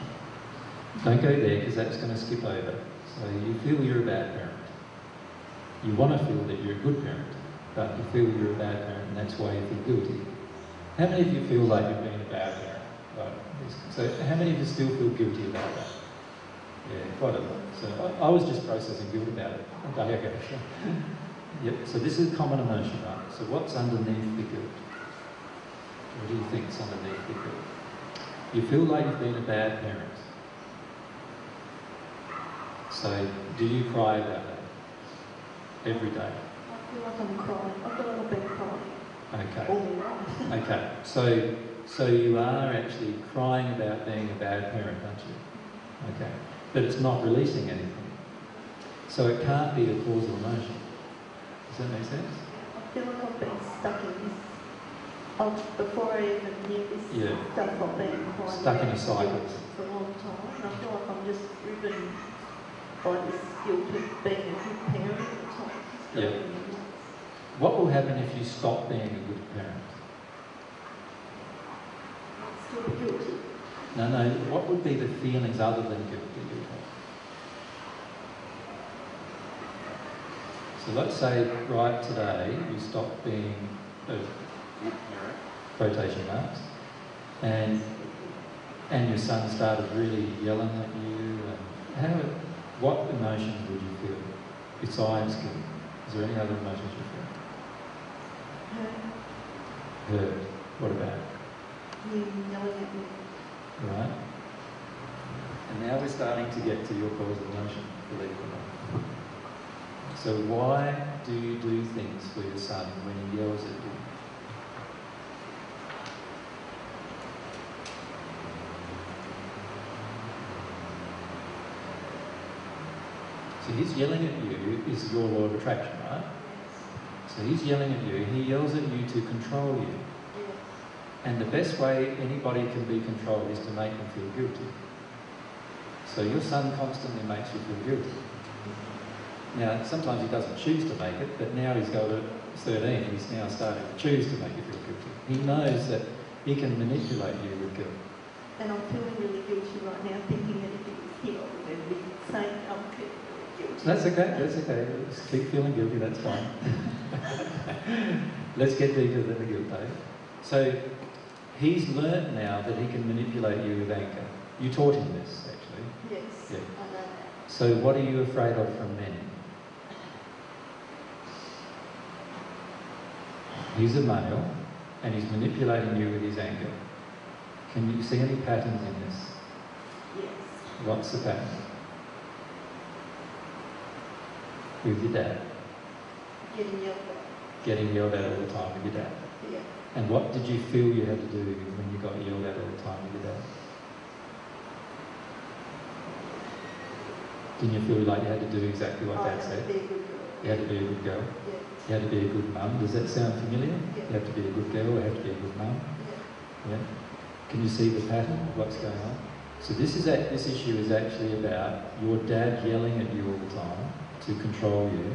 Don't go there because that's going to skip over. So you feel you're a bad parent. You want to feel that you're a good parent, but you feel you're a bad parent, and that's why you feel guilty. How many of you feel like you've been a bad parent? Right. So how many of you still feel guilty about that? Yeah, quite a lot. So I, I was just processing guilt about it a day ago. Yep. So this is a common emotion, right? So what's underneath the guilt? What do you think's underneath the guilt? You feel like you've been a bad parent. So do you cry about that every day? I feel like I'm crying. I feel like I've been crying Okay. all my life. <laughs> Okay. So so you are actually crying about being a bad parent, aren't you? Mm-hmm. Okay. But it's not releasing anything. So it can't be a causal emotion. Does that make sense? I feel like I've been stuck in this. Oh, before I even knew this Yeah. stuff, I've been Stuck in a cycle. for a long time. And I feel like I'm just driven by this guilt of being a good parent at the time. Yeah. driving me nuts. What will happen if you stop being a good parent? Still guilty. No, no. What would be the feelings other than guilt that you have? So let's say right today you stop being quotation marks, and and your son started really yelling at you. And how? What emotions would you feel besides guilt? Is there any other emotions you feel? Hurt. Hurt. What about? You yelling at me. Right? And now we're starting to get to your causal emotion, believe it or not. So why do you do things for your son when he yells at you? So he's yelling at you is your law of attraction, right? So he's yelling at you, he yells at you to control you. And the best way anybody can be controlled is to make them feel guilty. So your son constantly makes you feel guilty. Now, sometimes he doesn't choose to make it, but now he's got a 13, he's now starting to choose to make you feel guilty. He knows that he can manipulate you with guilt. And I'm feeling really guilty right now, thinking that if he was here, I would be saying oh, I'm feeling guilty. That's okay, that's okay. Just keep feeling guilty, that's fine. <laughs> Let's get deeper than the guilt, Dave. So, he's learnt now that he can manipulate you with anger. You taught him this, actually. Yes, Yeah. I know that. So, what are you afraid of from men? He's a male and he's manipulating you with his anger. Can you see any patterns in this? Yes. What's the pattern? With your dad. Getting yelled at. Getting yelled at all the time with your dad. Yeah. And what did you feel you had to do when you got yelled at all the time with your dad? Didn't you feel like you had to do exactly what I dad said? To be a good girl. You had to be a good girl. Yeah. You had to be a good mum. Does that sound familiar? Yeah. You have to be a good girl, you have to be a good mum. Yeah. Yeah. Can you see the pattern of what's going on? So this is a, this issue is actually about your dad yelling at you all the time to control you,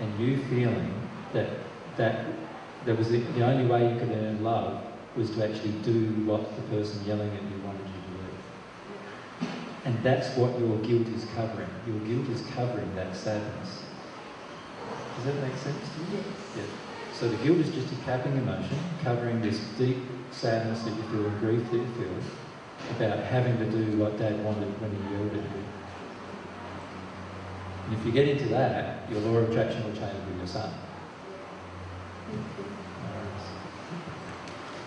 and you feeling that that that was the, the only way you could earn love was to actually do what the person yelling at you wanted you to do. And that's what your guilt is covering. Your guilt is covering that sadness. Does that make sense to you? Yes. Yeah. So the guilt is just a capping emotion, covering this deep sadness that you feel and grief that you feel about having to do what Dad wanted when he yelled at you. And if you get into that, your law of attraction will change with your son.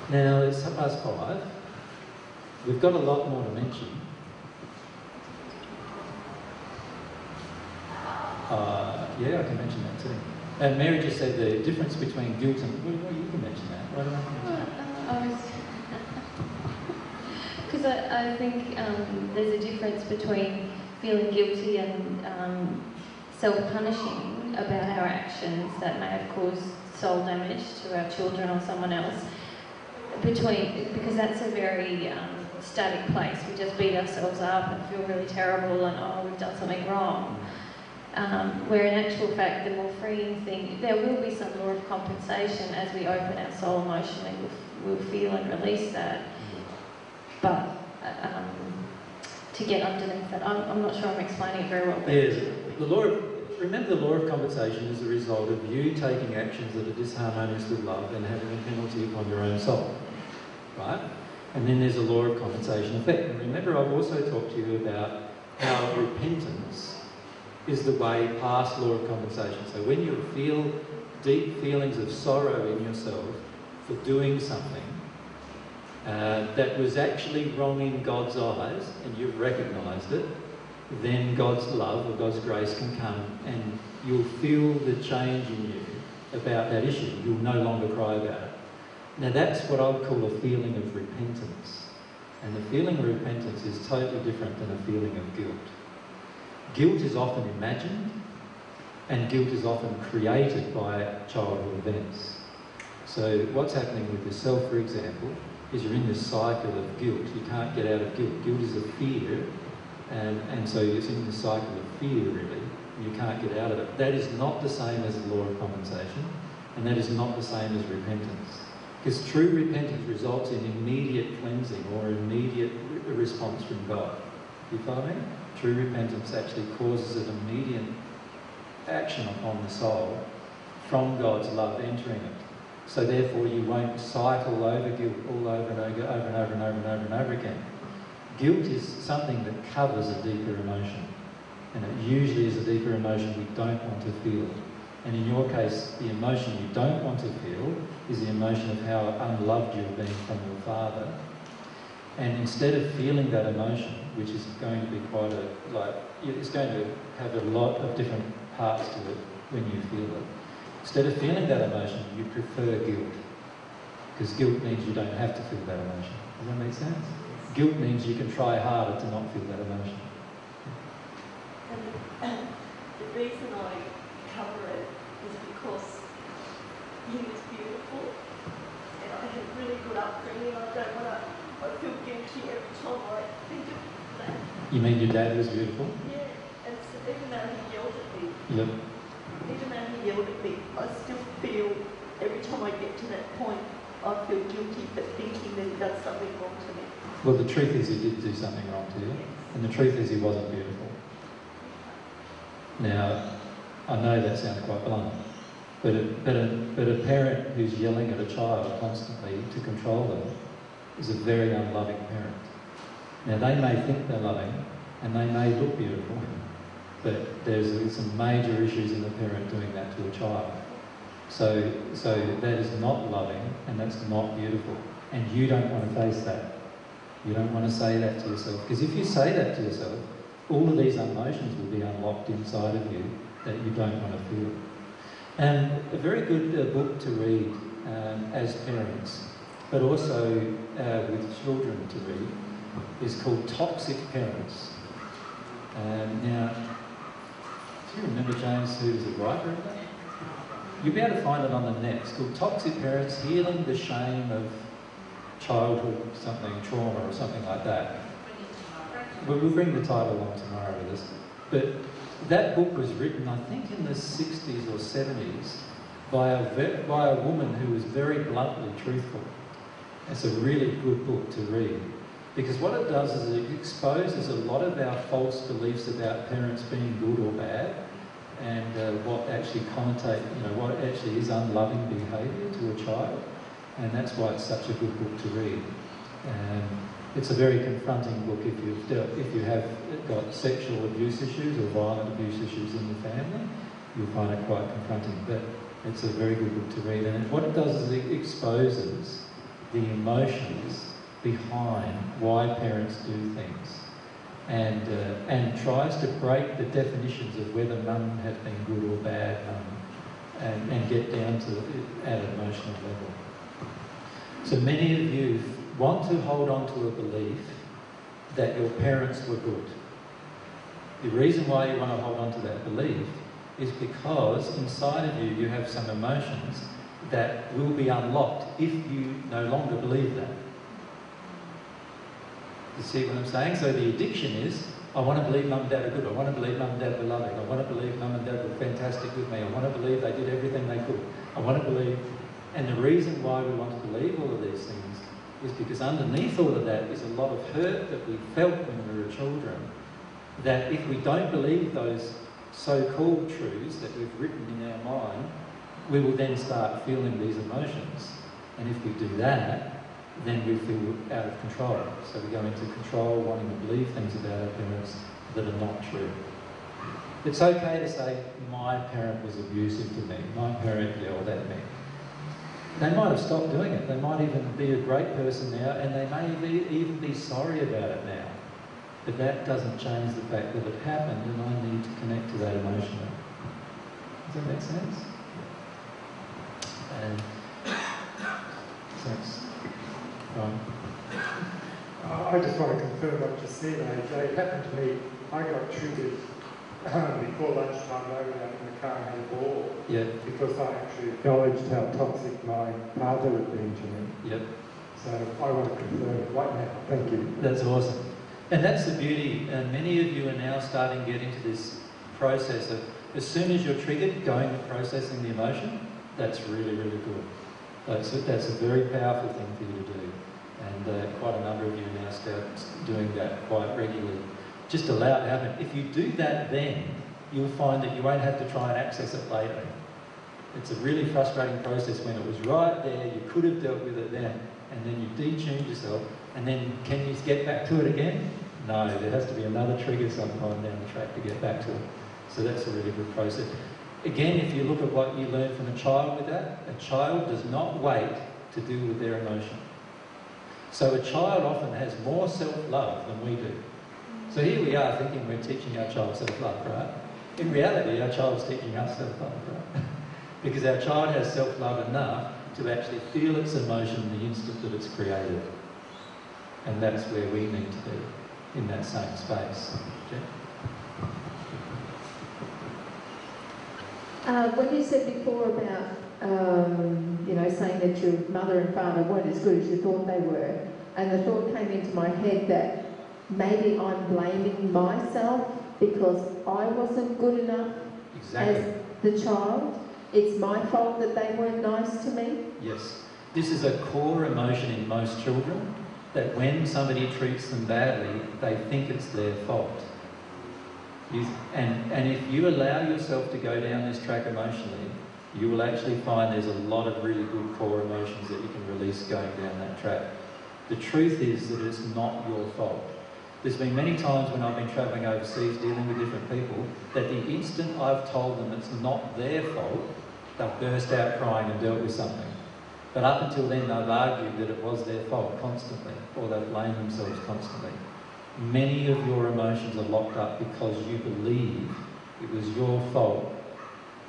Now it's half past five. We've got a lot more to mention. Uh, yeah, I can mention that. And Mary just said the difference between guilt and. Well, well, you can mention that. Why don't I mention. Because <laughs> I, I think um, there's a difference between feeling guilty and um, self punishing about our actions that may have caused soul damage to our children or someone else. Between because that's a very um, static place. We just beat ourselves up and feel really terrible and oh we've done something wrong. Um, where in actual fact, the more freeing thing, there will be some law of compensation as we open our soul emotionally. We'll, we'll feel and release that. But um, to get underneath that, I'm, I'm not sure I'm explaining it very well. Yes, the law of, remember the law of compensation is the result of you taking actions that are disharmonious with love and having a penalty upon your own soul. Right? And then there's a law of compensation effect. And remember, I've also talked to you about how repentance is the way past law of compensation. So when you feel deep feelings of sorrow in yourself for doing something uh, that was actually wrong in God's eyes, and you've recognised it, then God's love or God's grace can come and you'll feel the change in you about that issue. You'll no longer cry about it. Now that's what I would call a feeling of repentance. And the feeling of repentance is totally different than a feeling of guilt. Guilt is often imagined, and guilt is often created by childhood events. So, what's happening with yourself, for example, is you're in this cycle of guilt. You can't get out of guilt. Guilt is a fear, and, and so it's in this cycle of fear, really. You can't get out of it. That is not the same as the law of compensation, and that is not the same as repentance. Because true repentance results in immediate cleansing or immediate response from God. You follow me? True repentance actually causes an immediate action upon the soul from God's love entering it. So therefore you won't cycle over guilt all over and over, over and over and over and over and over again. Guilt is something that covers a deeper emotion. And it usually is a deeper emotion we don't want to feel. And in your case, the emotion you don't want to feel is the emotion of how unloved you've been from your father. And instead of feeling that emotion, which is going to be quite a, like, it's going to have a lot of different parts to it when you feel it. Instead of feeling that emotion, you prefer guilt. Because guilt means you don't have to feel that emotion. Does that make sense? Guilt means you can try harder to not feel that emotion. And the <coughs> reason I cover it is because he was beautiful and I had really good upbringing. I don't want to, I feel guilty every time I think of that. You mean your dad was beautiful? Yeah, and so even though he yelled at me, Yep. Even though he yelled at me, I still feel, every time I get to that point, I feel guilty for thinking that he does something wrong to me. Well, the truth is he did do something wrong to you, and the truth is he wasn't beautiful. Now, I know that sounds quite blunt, but a, but a, but a parent who's yelling at a child constantly to control them is a very unloving parent. Now, they may think they're loving, and they may look beautiful, but there's some major issues in the parent doing that to a child. So, so that is not loving, and that's not beautiful, and you don't want to face that. You don't want to say that to yourself. Because if you say that to yourself, all of these emotions will be unlocked inside of you that you don't want to feel. And a very good uh, book to read um, as parents, but also uh, with children to read, is called Toxic Parents. Um, now, do you remember James, who was the writer of that? You'll be able to find it on the net. It's called Toxic Parents Healing the Shame of childhood something, trauma or something like that. We'll, we'll bring the title along tomorrow with us. But that book was written, I think, in the 60s or 70s by a, by a woman who was very bluntly truthful. It's a really good book to read. Because what it does is it exposes a lot of our false beliefs about parents being good or bad and uh, what actually connotate, you know, what actually is unloving behaviour to a child and that's why it's such a good book to read. And it's a very confronting book if you've dealt, if you have got sexual abuse issues or violent abuse issues in the family, you'll find it quite confronting. But it's a very good book to read, and what it does is it exposes the emotions behind why parents do things, and uh, and tries to break the definitions of whether mum has been good or bad mum, and, and get down to at an emotional level. So many of you want to hold on to a belief that your parents were good. The reason why you want to hold on to that belief is because inside of you you have some emotions that will be unlocked if you no longer believe that. You see what I'm saying? So the addiction is I want to believe mum and dad are good. I want to believe mum and dad were loving. I want to believe mum and dad were fantastic with me. I want to believe they did everything they could. I want to believe and the reason why we want to believe all of these things is because underneath all of that is a lot of hurt that we felt when we were children. That if we don't believe those so called truths that we've written in our mind, we will then start feeling these emotions. And if we do that, then we feel out of control. So we go into control, wanting to believe things about our parents that are not true. It's okay to say, my parent was abusive to me, my parent yelled at me. They might have stopped doing it. They might even be a great person now, and they may be, even be sorry about it now. But that doesn't change the fact that it happened, and I need to connect to that emotionally. Does that make sense? And thanks. Right. I just want to confirm what you said, AJ. It happened to me. I got triggered um, before lunchtime, I went out in the car and had a ball. Yeah. Because I actually acknowledged how toxic my father had been to me. Yep. So I want to confirm it right now. Thank you. That's awesome. And that's the beauty. And many of you are now starting to get into this process of as soon as you're triggered, going and processing the emotion, that's really, really good. That's a, that's a very powerful thing for you to do. And uh, quite a number of you now start doing that quite regularly just allow it to happen. If you do that then, you'll find that you won't have to try and access it later. It's a really frustrating process when it was right there, you could have dealt with it then, and then you detuned yourself, and then can you get back to it again? No, there has to be another trigger sometime down the track to get back to it. So that's a really good process. Again, if you look at what you learn from a child with that, a child does not wait to deal with their emotion. So a child often has more self-love than we do. So here we are thinking we're teaching our child self-love, right? In reality, our child is teaching us self-love, right? <laughs> because our child has self-love enough to actually feel its emotion the instant that it's created. And that's where we need to be, in that same space. Uh, when you said before about, um, you know, saying that your mother and father weren't as good as you thought they were, and the thought came into my head that maybe I'm blaming myself because I wasn't good enough Exactly. as the child. It's my fault that they weren't nice to me. Yes. This is a core emotion in most children that when somebody treats them badly, they think it's their fault. And, and if you allow yourself to go down this track emotionally, you will actually find there's a lot of really good core emotions that you can release going down that track. The truth is that it's not your fault. There's been many times when I've been travelling overseas dealing with different people that the instant I've told them it's not their fault, they've burst out crying and dealt with something. But up until then, they've argued that it was their fault constantly, or they've blamed themselves constantly. Many of your emotions are locked up because you believe it was your fault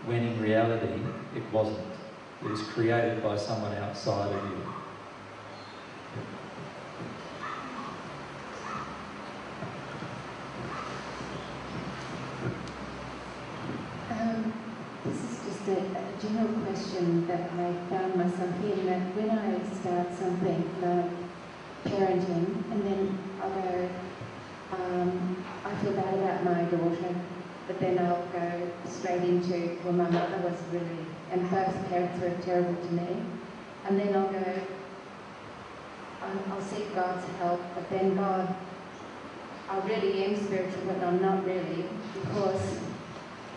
when in reality it wasn't. It was created by someone outside of you. Um, this is just a, general question that I found myself in that when I start something like parenting and then I'll go, um, I feel bad about my daughter, but then I'll go straight into, well, my mother was really, and both parents were terrible to me. And then I'll go, I'll, I'll seek God's help, but then God, I really am spiritual, but I'm not really, because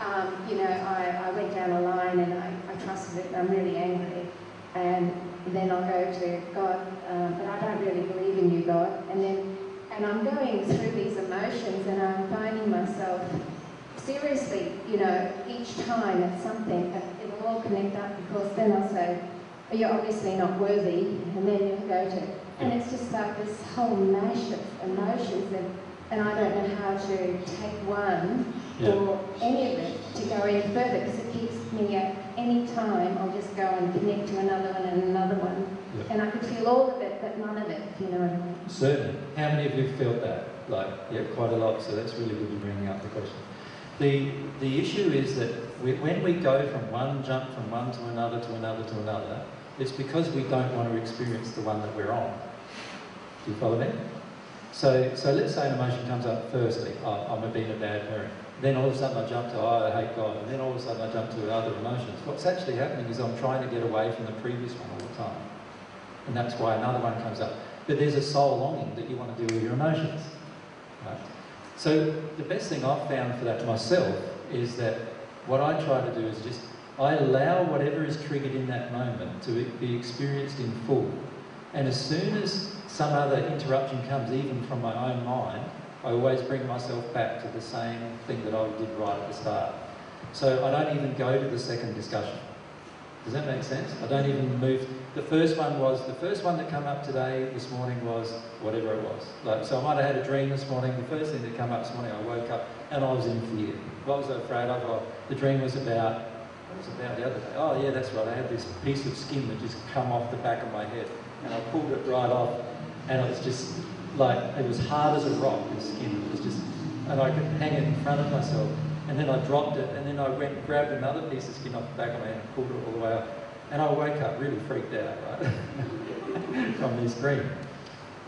um, you know, I, I went down a line and I, I trusted it I'm really angry. And then I'll go to God, uh, but I don't really believe in you, God. And then, and I'm going through these emotions and I'm finding myself, seriously, you know, each time it's something, it'll all connect up because then I'll say, oh, you're obviously not worthy. And then you'll go to, and it's just like this whole mash of emotions and, and I don't know how to take one Yeah. or any of it to go any further because it keeps me at any time I'll just go and connect to another one and another one. Yeah. And I could feel all of it but none of it, if you know what I mean. Certainly. How many of you felt that? Like, yeah, quite a lot. So that's really good you bringing up the question. The, the issue is that we, when we go from one jump from one to another to another to another, it's because we don't want to experience the one that we're on. Do you follow me? So, so let's say an emotion comes up firstly, oh, I'm a being a bad parent. Then all of a sudden I jump to, oh, I hate God. And then all of a sudden I jump to other emotions. What's actually happening is I'm trying to get away from the previous one all the time. And that's why another one comes up. But there's a soul longing that you want to deal with your emotions. Right? So the best thing I've found for that myself is that what I try to do is just, I allow whatever is triggered in that moment to be experienced in full. And as soon as some other interruption comes, even from my own mind, I always bring myself back to the same thing that I did right at the start. So I don't even go to the second discussion. Does that make sense? I don't even move. The first one was the first one that came up today, this morning was whatever it was. Like so, I might have had a dream this morning. The first thing that came up this morning, I woke up and I was in fear. What was I afraid of? Oh, the dream was about what was about the other day? Oh yeah, that's right. I had this piece of skin that just come off the back of my head, and I pulled it right off, and it was just like it was hard as a rock. The skin it was just, and I could hang it in front of myself. And then I dropped it, and then I went and grabbed another piece of skin off the back of my hand and pulled it all the way up. And I wake up really freaked out, right, <laughs> from this dream.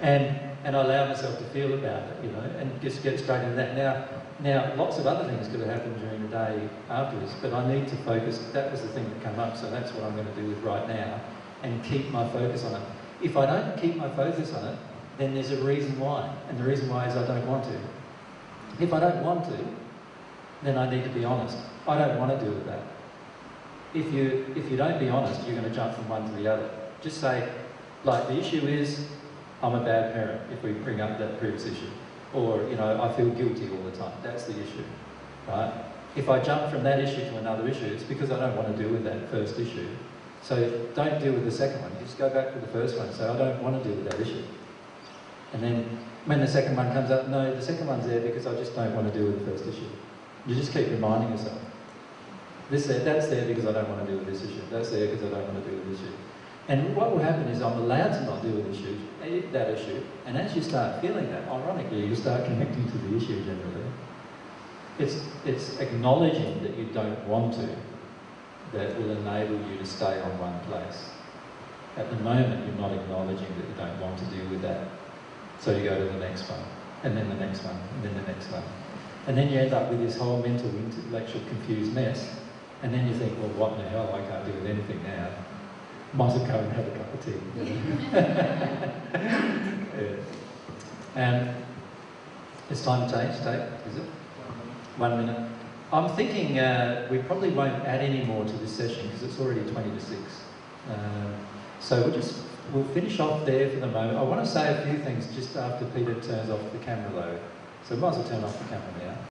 And and I allow myself to feel about it, you know, and just get straight into that. Now, now, lots of other things could have happened during the day afterwards, but I need to focus. That was the thing that came up, so that's what I'm going to do with right now, and keep my focus on it. If I don't keep my focus on it, then there's a reason why, and the reason why is I don't want to. If I don't want to, then I need to be honest. I don't want to deal with that. If you if you don't be honest, you're going to jump from one to the other. Just say, like the issue is, I'm a bad parent. If we bring up that previous issue, or you know, I feel guilty all the time. That's the issue, right? If I jump from that issue to another issue, it's because I don't want to deal with that first issue. So don't deal with the second one. You just go back to the first one. So I don't want to deal with that issue. And then when the second one comes up, no, the second one's there because I just don't want to deal with the first issue. You just keep reminding yourself. This there, that's there because I don't want to deal with this issue. That's there because I don't want to deal with this issue. And what will happen is I'm allowed to not deal with issue, eh, that issue. And as you start feeling that, ironically, you start connecting to the issue generally. It's, it's acknowledging that you don't want to that will enable you to stay on one place. At the moment, you're not acknowledging that you don't want to deal with that. So you go to the next one, and then the next one, and then the next one. And then you end up with this whole mental intellectual confused mess. And then you think, well, what the hell, I can't do with anything now. Might as well go and have a cup of tea. yeah. <laughs> Um, it's time to change tape, is it? One minute. I'm thinking uh, we probably won't add any more to this session because it's already 20 to 6. Um, so we'll just we'll finish off there for the moment. I want to say a few things just after Peter turns off the camera though. So might as well turn off the camera now.